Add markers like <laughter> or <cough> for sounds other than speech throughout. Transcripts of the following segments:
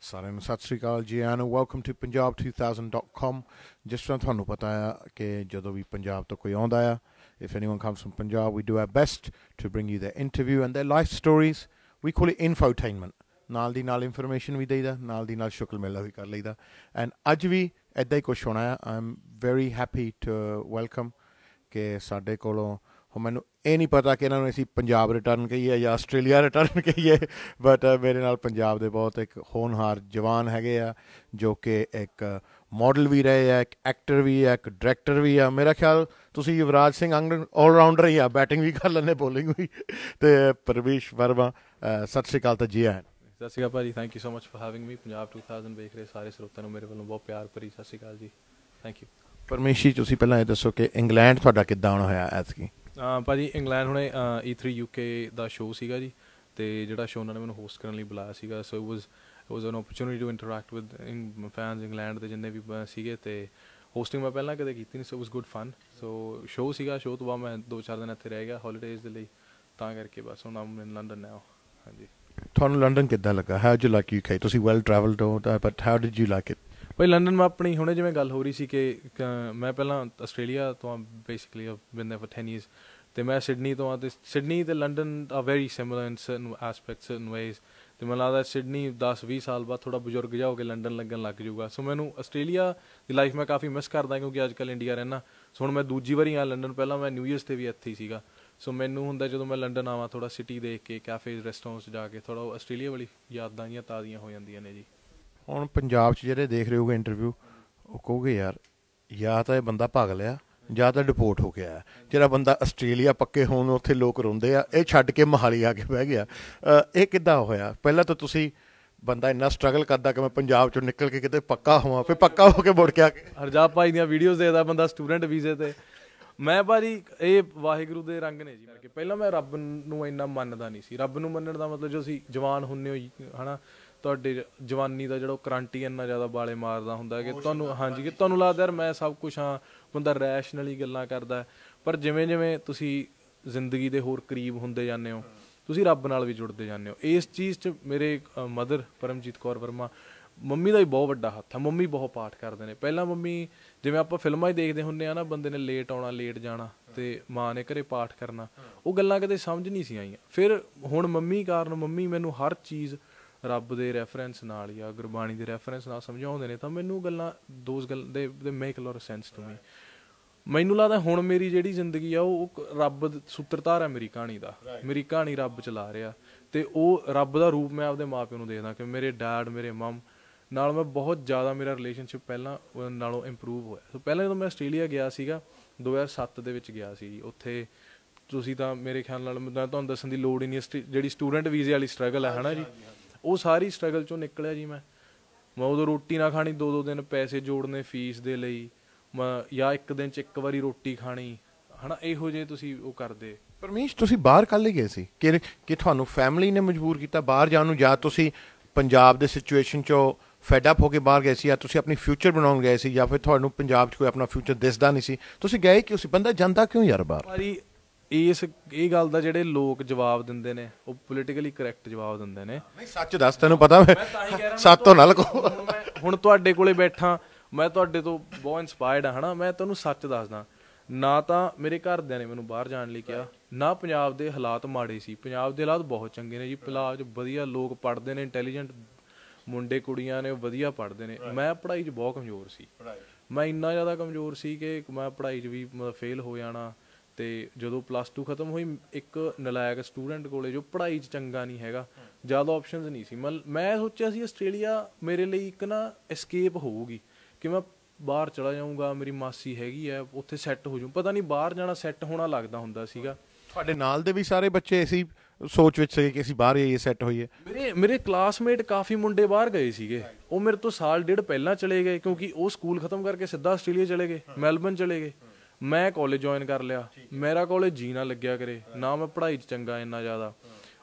ਸਾਰਿਆਂ ਨੂੰ ਸਤਿ ਸ੍ਰੀ ਅਕਾਲ ਜੀ ਆਨ ਵੈਲਕਮ ਟੂ punjab2000.com ਜਿਸ ਤਰ੍ਹਾਂ ਤੁਹਾਨੂੰ ਪਤਾ ਆ ਕਿ ਜਦੋਂ ਵੀ ਪੰਜਾਬ ਤੋਂ ਕੋਈ ਆਉਂਦਾ ਆ, if anyone comes from Punjab, we do our best to bring you their interview and their life stories. We call it infotainment. ਨਾਲ ਦੀ ਨਾਲ ਇਨਫੋਰਮੇਸ਼ਨ ਵੀ ਦੇਈਦਾ, ਨਾਲ ਦੀ ਨਾਲ ਸ਼ੁਕਲ ਮੇਲਾ ਵੀ ਕਰ ਲਈਦਾ। ਐਂਡ ਅੱਜ ਵੀ ਐਦਾਂ ਹੀ ਕੁਝ ਹੋਣਾ ਆ। I am very happy to welcome ਕਿ ਸਾਡੇ ਕੋਲੋਂ ਹੁਣ ਮੈਨੂੰ ਇਹ ਨਹੀਂ ਪਤਾ ਕਿ ਇਹਨਾਂ ਨੂੰ ਅਸੀਂ ਪੰਜਾਬ ਰਿਟਰਨ ਕਹੀਏ ਜਾਂ ਆਸਟ੍ਰੇਲੀਆ ਰਿਟਰਨ <laughs> ਕਹੀਏ ਬਟ ਮੇਰੇ ਨਾਲ ਪੰਜਾਬ ਦੇ ਬਹੁਤ ਇੱਕ ਹੋਣਹਾਰ ਜਵਾਨ ਹੈਗੇ ਆ ਜੋ ਕਿ ਇੱਕ ਮਾਡਲ ਵੀ ਰਹੇ ਆ ਇੱਕ ਐਕਟਰ ਵੀ ਆ ਇੱਕ ਡਾਇਰੈਕਟਰ ਵੀ ਆ। ਮੇਰਾ ਖਿਆਲ ਤੁਸੀਂ ਯੁਵਰਾਜ ਸਿੰਘ ਆਲ ਰਾਉਂਡਰ ਹੀ ਆ ਬੈਟਿੰਗ ਵੀ ਕਰ ਲੈਂਦੇ ਬੋਲਿੰਗ ਵੀ। ਤੇ ਪਰਵੀਸ਼ ਵਰਮਾ ਸਤਿ ਸ਼੍ਰੀ ਅਕਾਲ ਤੇ ਜੀ ਆਇਆਂ ਸਤਿ ਸ਼੍ਰੀ ਅਕਾਲ ਭਾਜੀ thank you so much for having me Punjab 2000 ਵੇਖ ਰਹੇ ਸਾਰੇ ਸਰੋਤਿਆਂ ਨੂੰ ਮੇਰੇ ਵੱਲੋਂ ਬਹੁਤ ਪਿਆਰ ਭਰੀ ਸਤਿ ਸ਼੍ਰੀ ਅਕਾਲ ਜੀ। ਥੈਂਕ ਯੂ ਪਰਮੇਸ਼ੀ ਤੁਸੀਂ ਪਹਿਲਾਂ ਇਹ ਦੱਸੋ ਕਿ ਇੰਗਲੈਂਡ ਤੁਹਾਡਾ ਕਿੱਦਾਂ ਆਉਣ ਹੋਇਆ ਐਤਕੀ? ਭਾਜੀ ਇੰਗਲੈਂਡ ਹੁਣੇ E3 UK ਦਾ ਸ਼ੋਅ ਸੀਗਾ ਜੀ ਤੇ ਜਿਹੜਾ ਸ਼ੋਅ ਉਹਨਾਂ ਨੇ ਮੈਨੂੰ ਹੋਸਟ ਕਰਨ ਲਈ ਬੁਲਾਇਆ ਸੀਗਾ so it was was an opportunity to interact with fans England ਦੇ ਜਿੰਨੇ ਵੀ ਸੀਗੇ ਤੇ ਹੋਸਟਿੰਗ ਮੈਂ ਪਹਿਲਾਂ ਕਦੇ ਕੀਤੀ ਨਹੀਂ so it was good fun so show ਸੀਗਾ ਸ਼ੋਅ ਤੋਂ ਬਾਅਦ ਮੈਂ 2-4 ਦਿਨ ਇੱਥੇ ਰਹਿ ਗਿਆ ਹੌਲੀਡੇਜ਼ ਦੇ ਲਈ ਤਾਂ ਕਰਕੇ ਬਸ ਹੁਣ ਆਮ ਇਨ ਲੰਡਨ ਨਾਓ ਹਾਂਜੀ। ਤੁਹਾਨੂੰ ਲੰਡਨ ਕਿੱਦਾਂ ਲੱਗਾ? ਹਾਊ ਡਿਡ ਯੂ ਲਾਈਕ ਤੁਸੀਂ ਵੈਲ ਟਰੈਵਲਡ ਹੋ but how did you like it Bhai London ਮੈਂ ਆਪਣੀ ਹੁਣੇ ਜਿਵੇਂ ਗੱਲ ਹੋ ਰਹੀ ਸੀ ਕਿ ਮੈਂ ਪਹਿਲਾਂ ਆਸਟ੍ਰੇਲੀਆ ਤੋਂ basically been there for 10 years ਤੇ ਮੈਂ ਸਿਡਨੀ ਤੋਂ ਆ ਤੇ ਸਿਡਨੀ ਤੇ ਲੰਡਨ ਆ very similar in certain aspects certain ways ਤੇ ਮੈਨੂੰ ਲੱਗਦਾ ਸਿਡਨੀ 10 20 ਸਾਲ ਬਾਅਦ ਥੋੜਾ ਬਜ਼ੁਰਗ ਜਾ ਹੋ ਕੇ ਲੰਡਨ ਲੱਗਣ ਲੱਗ ਜਾਊਗਾ। ਸੋ ਮੈਨੂੰ ਆਸਟ੍ਰੇਲੀਆ ਦੀ ਲਾਈਫ ਮੈਂ ਕਾਫੀ ਮਿਸ ਕਰਦਾ ਕਿਉਂਕਿ ਅੱਜ ਕੱਲ ਇੰਡੀਆ ਰਹਿਣਾ ਸੋ ਹੁਣ ਮੈਂ ਦੂਜੀ ਵਾਰੀ ਆ ਲੰਡਨ, ਪਹਿਲਾਂ ਮੈਂ ਨਿਊ ਇਅਰਸ ਤੇ ਵੀ ਇੱਥੇ ਹੀ ਸੀਗਾ। ਸੋ ਮੈਨੂੰ ਹੁੰਦਾ ਜਦੋਂ ਮੈਂ ਲੰਡਨ ਆਵਾਂ ਥੋੜਾ ਸਿਟੀ ਦੇਖ ਕੇ ਕੈਫੇਜ਼ ਰੈਸਟੋਰੈਂਟਸ ਜਾ ਕੇ ਥੋੜਾ ਆਸਟ੍ਰੇਲੀਆ ਵਾਲੀ ਯਾਦਾਂ ਜੀਆਂ ਤਾਜ਼ੀਆਂ ਹੋ ਜਾਂਦੀਆਂ ਨੇ ਜੀ। ਹੁਣ ਪੰਜਾਬ 'ਚ ਜਿਹੜੇ ਦੇਖ ਰਹੇ ਹੋਗੇ ਇੰਟਰਵਿਊ ਉਹ ਕਹੋਗੇ ਯਾਰ ਜਾਂ ਤਾਂ ਇਹ ਬੰਦਾ ਭਾਗ ਲਿਆ। ਜਾਂ ਤਾਂ ਡਿਪੋਰਟ ਹੋ ਗਿਆ ਜਿਹੜਾ ਬੰਦਾ ਆਸਟ੍ਰੇਲੀਆ ਪੱਕੇ ਹੋਣ ਉੱਥੇ ਲੋਕ ਰੋਂਦੇ ਆ, ਇਹ ਛੱਡ ਕੇ ਮਹਾਲੀ ਆ ਕੇ ਬਹਿ ਗਿਆ। ਇਹ ਕਿੱਦਾਂ ਹੋਇਆ? ਪਹਿਲਾਂ ਤਾਂ ਤੁਸੀਂ ਬੰਦਾ ਇੰਨਾ ਸਟਰਗਲ ਕਰਦਾ ਕਿ ਮੈਂ ਪੰਜਾਬ ਚੋਂ ਨਿਕਲ ਕੇ ਕਿਤੇ ਪੱਕਾ ਹੋਵਾਂ, ਫਿਰ ਪੱਕਾ ਹੋ ਕੇ ਮੁੜ ਕੇ ਆ ਕੇ ਹਰਜਾਬ ਭਾਈ ਦੀਆਂ ਵੀਡੀਓਜ਼ ਦੇਖਦਾ ਬੰਦਾ ਸਟੂਡੈਂਟ ਵੀਜ਼ੇ ਤੇ। ਮੈਂ ਭਾਜੀ, ਇਹ ਵਾਹਿਗੁਰੂ ਦੇ ਰੰਗ ਨੇ ਜੀ ਕਰਕੇ ਪਹਿਲਾਂ ਮੈਂ ਰੱਬ ਨੂੰ ਇੰਨਾ ਮੰਨਦਾ ਨਹੀਂ ਸੀ। ਰੱਬ ਨੂੰ ਮੰਨਣ ਦਾ ਮਤਲਬ ਜੋ ਅਸੀਂ ਜਵਾਨ ਹੁੰਨੇ ਹੋ ਹਨਾ ਤੁਹਾਡੇ ਜਵਾਨੀ ਦਾ ਜਿਹੜਾ ਕਰੰਟ ਹੀ ਇੰਨਾ ਜ਼ਿਆਦਾ ਬਾਲੇ ਮਾਰਦਾ ਹੁੰਦਾ ਕਿ ਤੁਹਾਨੂੰ ਹਾਂਜੀ ਕਿ ਤੁਹਾਨੂੰ ਲੱਗਦਾ ਯਾਰ ਮੈਂ ਸਭ ਕੁਝ ਹਾਂ ਬੰਦਾ ਰੈਸ਼ਨਲੀ ਗੱਲਾਂ ਕਰਦਾ ਹੈ। ਪਰ ਜਿਵੇਂ ਜਿਵੇਂ ਤੁਸੀਂ ਜ਼ਿੰਦਗੀ ਦੇ ਹੋਰ ਕਰੀਬ ਹੁੰਦੇ ਜਾਂਦੇ ਹੋ ਤੁਸੀਂ ਰੱਬ ਨਾਲ ਵੀ ਜੁੜਦੇ ਜਾਂਦੇ ਹੋ। ਇਸ ਚੀਜ਼ 'ਚ ਮੇਰੇ ਮਦਰ ਪਰਮਜੀਤ ਕੌਰ ਵਰਮਾ ਮੰਮੀ ਦਾ ਵੀ ਬਹੁਤ ਵੱਡਾ ਹੱਥ ਆ ਮੰਮੀ ਬਹੁਤ ਪਾਠ ਕਰਦੇ ਨੇ। ਪਹਿਲਾਂ ਮੰਮੀ ਜਿਵੇਂ ਆਪਾਂ ਫਿਲਮਾਂ 'ਚ ਦੇਖਦੇ ਹੁੰਨੇ ਆ ਨਾ ਬੰਦੇ ਨੇ ਲੇਟ ਆਉਣਾ ਲੇਟ ਜਾਣਾ ਤੇ ਮਾਂ ਨੇ ਘਰੇ ਪਾਠ ਕਰਨਾ ਉਹ ਗੱਲਾਂ ਕਦੇ ਸਮਝ ਨਹੀਂ ਸੀ ਆਈਆਂ। ਫਿਰ ਹੁਣ ਮੰਮੀ ਕਾਰਨ ਮੰਮੀ ਮੈਨੂੰ ਹਰ ਚੀਜ਼ ਰੱਬ ਦੇ ਰੈਫਰੈਂਸ ਨਾਲ ਜਾਂ ਗੁਰਬਾਣੀ ਦੇ ਰੈਫਰੈਂਸ ਨਾਲ ਸਮਝਾਉਂਦੇ ਨੇ ਤਾਂ ਮੈਨੂੰ ਗੱਲਾਂ ਦੋਸ ਗੱਲ ਦੇ ਦੇ make lot sense to me ਮੈਨੂੰ ਲੱਗਦਾ ਹੁਣ ਮੇਰੀ ਜਿਹੜੀ ਜ਼ਿੰਦਗੀ ਆ ਉਹ ਰੱਬ ਸੂਤਰਧਾਰ ਹੈ ਮੇਰੀ ਕਹਾਣੀ ਦਾ। ਮੇਰੀ ਕਹਾਣੀ ਰੱਬ ਚਲਾ ਰਿਹਾ। ਤੇ ਉਹ ਰੱਬ ਦਾ ਰੂਪ ਮੈਂ ਆਪਦੇ ਮਾਪਿਆਂ ਨੂੰ ਦੇਖਦਾ ਕਿ ਮੇਰੇ ਡੈਡ ਮੇਰੇ ਮਮ ਨਾਲ ਮੈਂ ਬਹੁਤ ਜ਼ਿਆਦਾ ਮੇਰਾ ਰਿਲੇਸ਼ਨਸ਼ਿਪ ਪਹਿਲਾਂ ਨਾਲੋਂ ਇੰਪਰੂਵ ਹੋਇਆ। ਸੋ ਪਹਿਲਾਂ ਜਦੋਂ ਮੈਂ ਆਸਟ੍ਰੇਲੀਆ ਗਿਆ ਸੀਗਾ 2007 ਦੇ ਵਿੱਚ ਗਿਆ ਸੀ ਉੱਥੇ ਤੁਸੀਂ ਤਾਂ ਮੇਰੇ ਖਿਆਲ ਨਾਲ ਮੈਂ ਤੁਹਾਨੂੰ ਦੱਸਣ ਦੀ ਲੋੜ ਹੀ ਨਹੀਂ ਜਿਹੜੀ ਸਟੂਡੈਂਟ ਵੀਜ਼ੇ ਵਾਲੀ ਸਟਰਗਲ ਹੈ ਹਨਾ ਜੀ? ਉਹ ਸਾਰੀ ਸਟਰਗਲ ਚੋਂ ਨਿਕਲਿਆ ਜੀ ਮੈਂ। ਮੈਂ ਉਦੋਂ ਰੋਟੀ ਨਾ ਖਾਣੀ ਦੋ ਦੋ ਦਿਨ ਪੈਸੇ ਜੋੜਨੇ ਫੀਸ ਦੇ ਲਈ ਮੈਂ ਜਾਂ ਇੱਕ ਦਿਨ ਚ ਇੱਕ ਵਾਰੀ ਰੋਟੀ ਖਾਣੀ ਹਨਾ ਇਹੋ ਜਿਹੇ ਤੁਸੀਂ ਉਹ ਕਰਦੇ। ਪਰਮੇਸ਼ ਤੁਸੀਂ ਬਾਹਰ ਕੱਲ ਹੀ ਗਏ ਸੀ। ਕਿ ਕਿ ਤੁਹਾਨੂੰ ਫੈਮਿਲੀ ਨੇ ਮਜਬੂਰ ਕੀਤਾ ਬਾਹਰ ਜਾਣ ਨੂੰ ਜਾਂ ਤੁਸੀਂ ਪੰਜਾਬ ਦੇ ਸਿਚੁਏਸ਼ਨ ਚੋਂ ਫੈਡ ਅਪ ਹੋ ਕੇ ਬਾਹਰ ਗਏ ਸੀ ਜਾਂ ਤੁਸੀਂ ਆਪਣੀ ਫਿਊਚਰ ਬਣਾਉਣ ਗਏ ਸੀ ਜਾਂ ਫਿਰ ਤੁਹਾਨੂੰ ਪੰਜਾਬ 'ਚ ਕੋਈ ਆਪਣਾ ਫਿਊਚਰ ਦਿਸਦਾ ਨਹੀਂ ਸੀ। ਤੁਸੀਂ ਗਏ ਕਿਉਂ ਸੀ? ਬੰਦਾ ਜਾਂਦਾ ਕਿਉਂ ਯਾਰ ਬਾਹਰ? ਭਾਜੀ ਇਸ ਇਹ ਗੱਲ ਦਾ ਜਿਹੜੇ ਲੋਕ ਜਵਾਬ ਦਿੰਦੇ ਨੇ ਉਹ ਪੋਲੀਟੀਕਲੀ ਕਰੈਕਟ ਜਵਾਬ ਦਿੰਦੇ ਨੇ। ਨਹੀਂ ਸੱਚ ਦੱਸ ਤੈਨੂੰ ਪਤਾ ਮੈਂ ਸਾਤੋਂ ਨਾਲ ਕੋ ਹੁਣ ਤੁਹਾਡੇ ਕੋਲੇ ਬੈਠਾ ਮੈਂ ਤੁਹਾਡੇ ਤੋਂ ਬਹੁਤ ਇਨਸਪਾਇਰਡ ਆ ਹਨਾ? ਮੈਂ ਤੁਹਾਨੂੰ ਸੱਚ ਦੱਸਦਾ ਨਾ ਤਾਂ ਮੇਰੇ ਘਰਦਿਆਂ ਨੇ ਮੈਨੂੰ ਬਾਹਰ ਜਾਣ ਲਈ ਕਿਹਾ ਨਾ ਪੰਜਾਬ ਦੇ ਹਾਲਾਤ ਮਾੜੇ ਸੀ। ਪੰਜਾਬ ਦੇ ਹਾਲਾਤ ਬਹੁਤ ਚੰਗੇ ਨੇ ਜੀ ਪੰਜਾਬ 'ਚ ਵਧੀਆ ਲੋਕ ਪੜ੍ਹਦੇ ਨੇ ਇੰਟੈਲੀਜੈਂਟ ਮੁੰਡੇ ਕੁੜੀਆਂ ਨੇ ਵਧੀਆ ਪੜ੍ਹਦੇ ਨੇ। ਮੈਂ ਪੜ੍ਹਾਈ 'ਚ ਬਹੁਤ ਕਮਜ਼ੋਰ ਸੀ। ਮੈਂ ਇੰਨਾ ਜ਼ਿਆਦਾ ਕਮਜ਼ੋਰ ਸੀ ਕਿ ਮੈਂ ਪੜ੍ਹਾਈ 'ਚ ਵੀ ਫੇਲ ਹੋ ਜਾਣਾ ਤੇ ਜਦੋਂ ਪਲੱਸ 2 ਖਤਮ ਹੋਈ ਇੱਕ ਨਲਾਇਕ ਸਟੂਡੈਂਟ ਕੋਲੇ ਜੋ ਪੜ੍ਹਾਈ 'ਚ ਚੰਗਾ ਨਹੀਂ ਹੈਗਾ ਜ਼ਿਆਦਾ ਆਪਸ਼ਨਸ ਨਹੀਂ ਸੀ। ਮੈਂ ਸੋਚਿਆ ਸੀ ਆਸਟ੍ਰੇਲੀਆ ਮੇਰੇ ਲਈ ਇੱਕ ਨਾ ਐਸਕੇਪ ਹੋਊਗੀ ਕਿ ਮੈਂ ਬਾਹਰ ਚਲਾ ਜਾਊਂਗਾ ਮੇਰੀ ਮਾਸੀ ਹੈਗੀ ਆ ਉੱਥੇ ਸੈੱਟ ਹੋ ਜਾਊਂ। ਪਤਾ ਨਹੀਂ ਬਾਹਰ ਜਾਣਾ ਸੈੱਟ ਹੋਣਾ ਲੱਗਦਾ ਹੁੰਦਾ ਸੀਗਾ। ਤੁਹਾਡੇ ਨਾਲ ਦੇ ਵੀ ਸਾਰੇ ਬੱਚੇ ਅਸੀਂ ਸੋਚ ਵਿੱਚ ਸੀਗੇ ਕਿ ਅਸੀਂ ਬਾਹਰ ਜਾਈਏ ਸੈੱਟ ਹੋਈਏ। ਮੇਰੇ ਮੇਰੇ ਕਲਾਸਮੇਟ ਕਾਫੀ ਮੁੰਡੇ ਬਾਹਰ ਗਏ ਸੀਗੇ। ਉਹ ਮੇਰੇ ਤੋਂ ਸਾਲ ਡੇਢ ਪਹਿਲਾਂ ਚਲੇ ਗਏ ਕਿਉਂਕਿ ਉਹ ਸਕੂਲ ਖਤਮ ਕਰਕੇ ਸਿੱਧਾ ਆਸਟ੍ਰੇਲੀਆ ਚਲੇ ਗਏ ਮੈਲਬਨ ਚਲੇ ਗਏ। ਮੈਂ ਕਾਲਜ ਜੁਆਇਨ ਕਰ ਲਿਆ। ਮੇਰਾ ਕਾਲਜ ਜੀ ਨਾ ਲੱਗਿਆ ਕਰੇ। ਨਾ ਮੈਂ ਪੜ੍ਹਾਈ 'ਚ ਚੰਗਾ ਇੰਨਾ ਜ਼ਿਆਦਾ।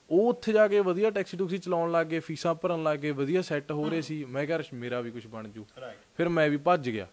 ਉਹ ਉੱਥੇ ਜਾ ਕੇ ਵਧੀਆ ਟੈਕਸੀ ਟੁਕਸੀ ਚਲਾਉਣ ਲੱਗ ਗਏ ਫੀਸਾਂ ਭਰਨ ਲੱਗ ਗਏ ਵਧੀਆ ਸੈੱਟ ਹੋ ਰਹੇ ਸੀ। ਮੈਂ ਕਿਹਾ ਮੇਰਾ ਵੀ ਕੁਝ ਬਣ ਜੂ। ਫਿਰ ਮੈਂ ਵੀ ਭੱਜ ਗਿਆ।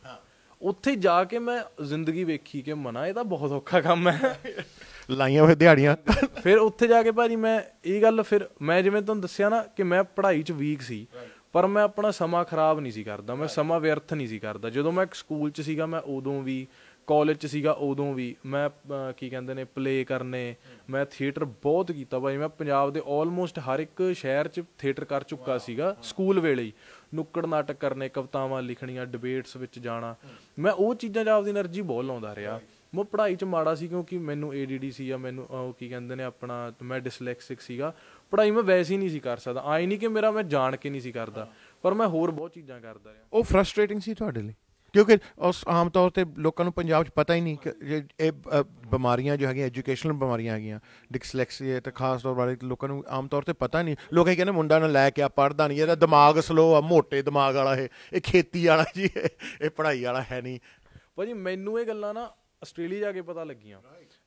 ਉੱਥੇ ਜਾ ਕੇ ਮੈਂ ਜ਼ਿੰਦਗੀ ਵੇਖੀ ਕਿ ਮਨਾ ਇਹ ਤਾਂ ਬਹੁਤ ਔਖਾ ਕੰਮ ਹੈ। <laughs> ਲਾਈਆਂ ਹੋਏ ਦਿਹਾੜੀਆਂ। ਫਿਰ ਉੱਥੇ ਜਾ ਕੇ ਭਾਜੀ ਮੈਂ ਇਹ ਗੱਲ ਫਿਰ ਮੈਂ ਜਿਵੇਂ ਤੁਹਾਨੂੰ ਦੱਸਿਆ ਨਾ ਕਿ ਮੈਂ ਪੜ੍ਹਾਈ 'ਚ ਵੀਕ ਸੀ। ਪਰ ਮੈਂ ਆਪਣਾ ਸਮਾਂ ਖਰਾਬ ਨਹੀਂ ਸੀ ਕਰਦਾ। ਮੈਂ ਸਮਾਂ ਵਿਅਰਥ ਨਹੀਂ ਸੀ ਕਰਦਾ। ਜਦੋਂ ਮੈਂ ਸਕੂਲ 'ਚ ਸੀਗਾ ਮੈਂ ਉਦੋਂ ਵੀ ਕਾਲਜ ਚ ਸੀਗਾ ਉਦੋਂ ਵੀ। ਮੈਂ ਕੀ ਕਹਿੰਦੇ ਨੇ ਪਲੇ ਕਰਨੇ। ਮੈਂ ਥੀਏਟਰ ਬਹੁਤ ਕੀਤਾ ਬਾਈ ਮੈਂ ਪੰਜਾਬ ਦੇ ਆਲਮੋਸਟ ਹਰ ਇੱਕ ਸ਼ਹਿਰ ਚ ਥੀਏਟਰ ਕਰ ਚੁੱਕਾ ਸੀਗਾ ਸਕੂਲ ਵੇਲੇ ਹੀ। ਨੁੱਕੜ ਨਾਟਕ ਕਰਨੇ ਕਵਤਾਵਾਂ ਲਿਖਣੀਆਂ ਡਿਬੇਟਸ ਵਿੱਚ ਜਾਣਾ। ਮੈਂ ਉਹ ਚੀਜ਼ਾਂ 'ਚ ਆਪਦੀ એનર્ਜੀ ਬਹੁਤ ਲਾਉਂਦਾ ਰਿਹਾ। ਮੈਂ ਪੜ੍ਹਾਈ 'ਚ ਮਾੜਾ ਸੀ ਕਿਉਂਕਿ ਮੈਨੂੰ ADD ਸੀ ਜਾਂ ਮੈਨੂੰ ਉਹ ਕੀ ਕਹਿੰਦੇ ਨੇ ਆਪਣਾ ਮੈਂ ਡਿਸਲੈਕਸਿਕ ਸੀਗਾ। ਪੜ੍ਹਾਈ ਮੈਂ ਵੈਸੇ ਹੀ ਨਹੀਂ ਸੀ ਕਰ ਸਕਦਾ। ਆਈ ਨਹੀਂ ਕਿ ਮੇਰਾ ਮੈਂ ਜਾਣ ਕੇ ਨਹੀਂ ਸੀ ਕਰਦਾ। ਪਰ ਮੈਂ ਹੋਰ ਬਹੁਤ ਚੀਜ਼ਾਂ ਕਰਦਾ ਰਿਹਾ। ਉਹ ਫਰਸਟ੍ਰੇਟਿੰਗ ਸੀ ਤੁਹਾਡੇ ਲਈ? ਕਿਉਂਕਿ ਉਸ ਆਮ ਤੌਰ ਤੇ ਲੋਕਾਂ ਨੂੰ ਪੰਜਾਬ 'ਚ ਪਤਾ ਹੀ ਨਹੀਂ ਕਿ ਇਹ ਬਿਮਾਰੀਆਂ ਜੋ ਹੈਗੀਆਂ ਐਜੂਕੇਸ਼ਨਲ ਬਿਮਾਰੀਆਂ ਹੈਗੀਆਂ ਡਿਸਲੈਕਸੀਆ ਤੇ ਖਾਸ ਤੌਰ ਬਾਰੇ ਲੋਕਾਂ ਨੂੰ ਆਮ ਤੌਰ ਤੇ ਪਤਾ ਨਹੀਂ। ਲੋਕ ਇਹ ਕਹਿੰਦੇ ਮੁੰਡਾ ਨਾ ਲੈ ਕੇ ਆ ਪੜਦਾ ਨਹੀਂ ਇਹਦਾ ਦਿਮਾਗ ਸਲੋ ਆ ਮੋਟੇ ਦਿਮਾਗ ਵਾਲਾ ਇਹ ਇਹ ਖੇਤੀ ਵਾਲਾ ਜੀ ਇਹ ਪੜ੍ਹਾਈ ਵਾਲਾ ਹੈ ਨਹੀਂ। ਭਾਜੀ ਮੈਨੂੰ ਇਹ ਗੱਲਾਂ ਨਾ ਆਸਟ੍ਰੇਲੀਆ ਜਾ ਕੇ ਪਤਾ ਲੱਗੀਆਂ।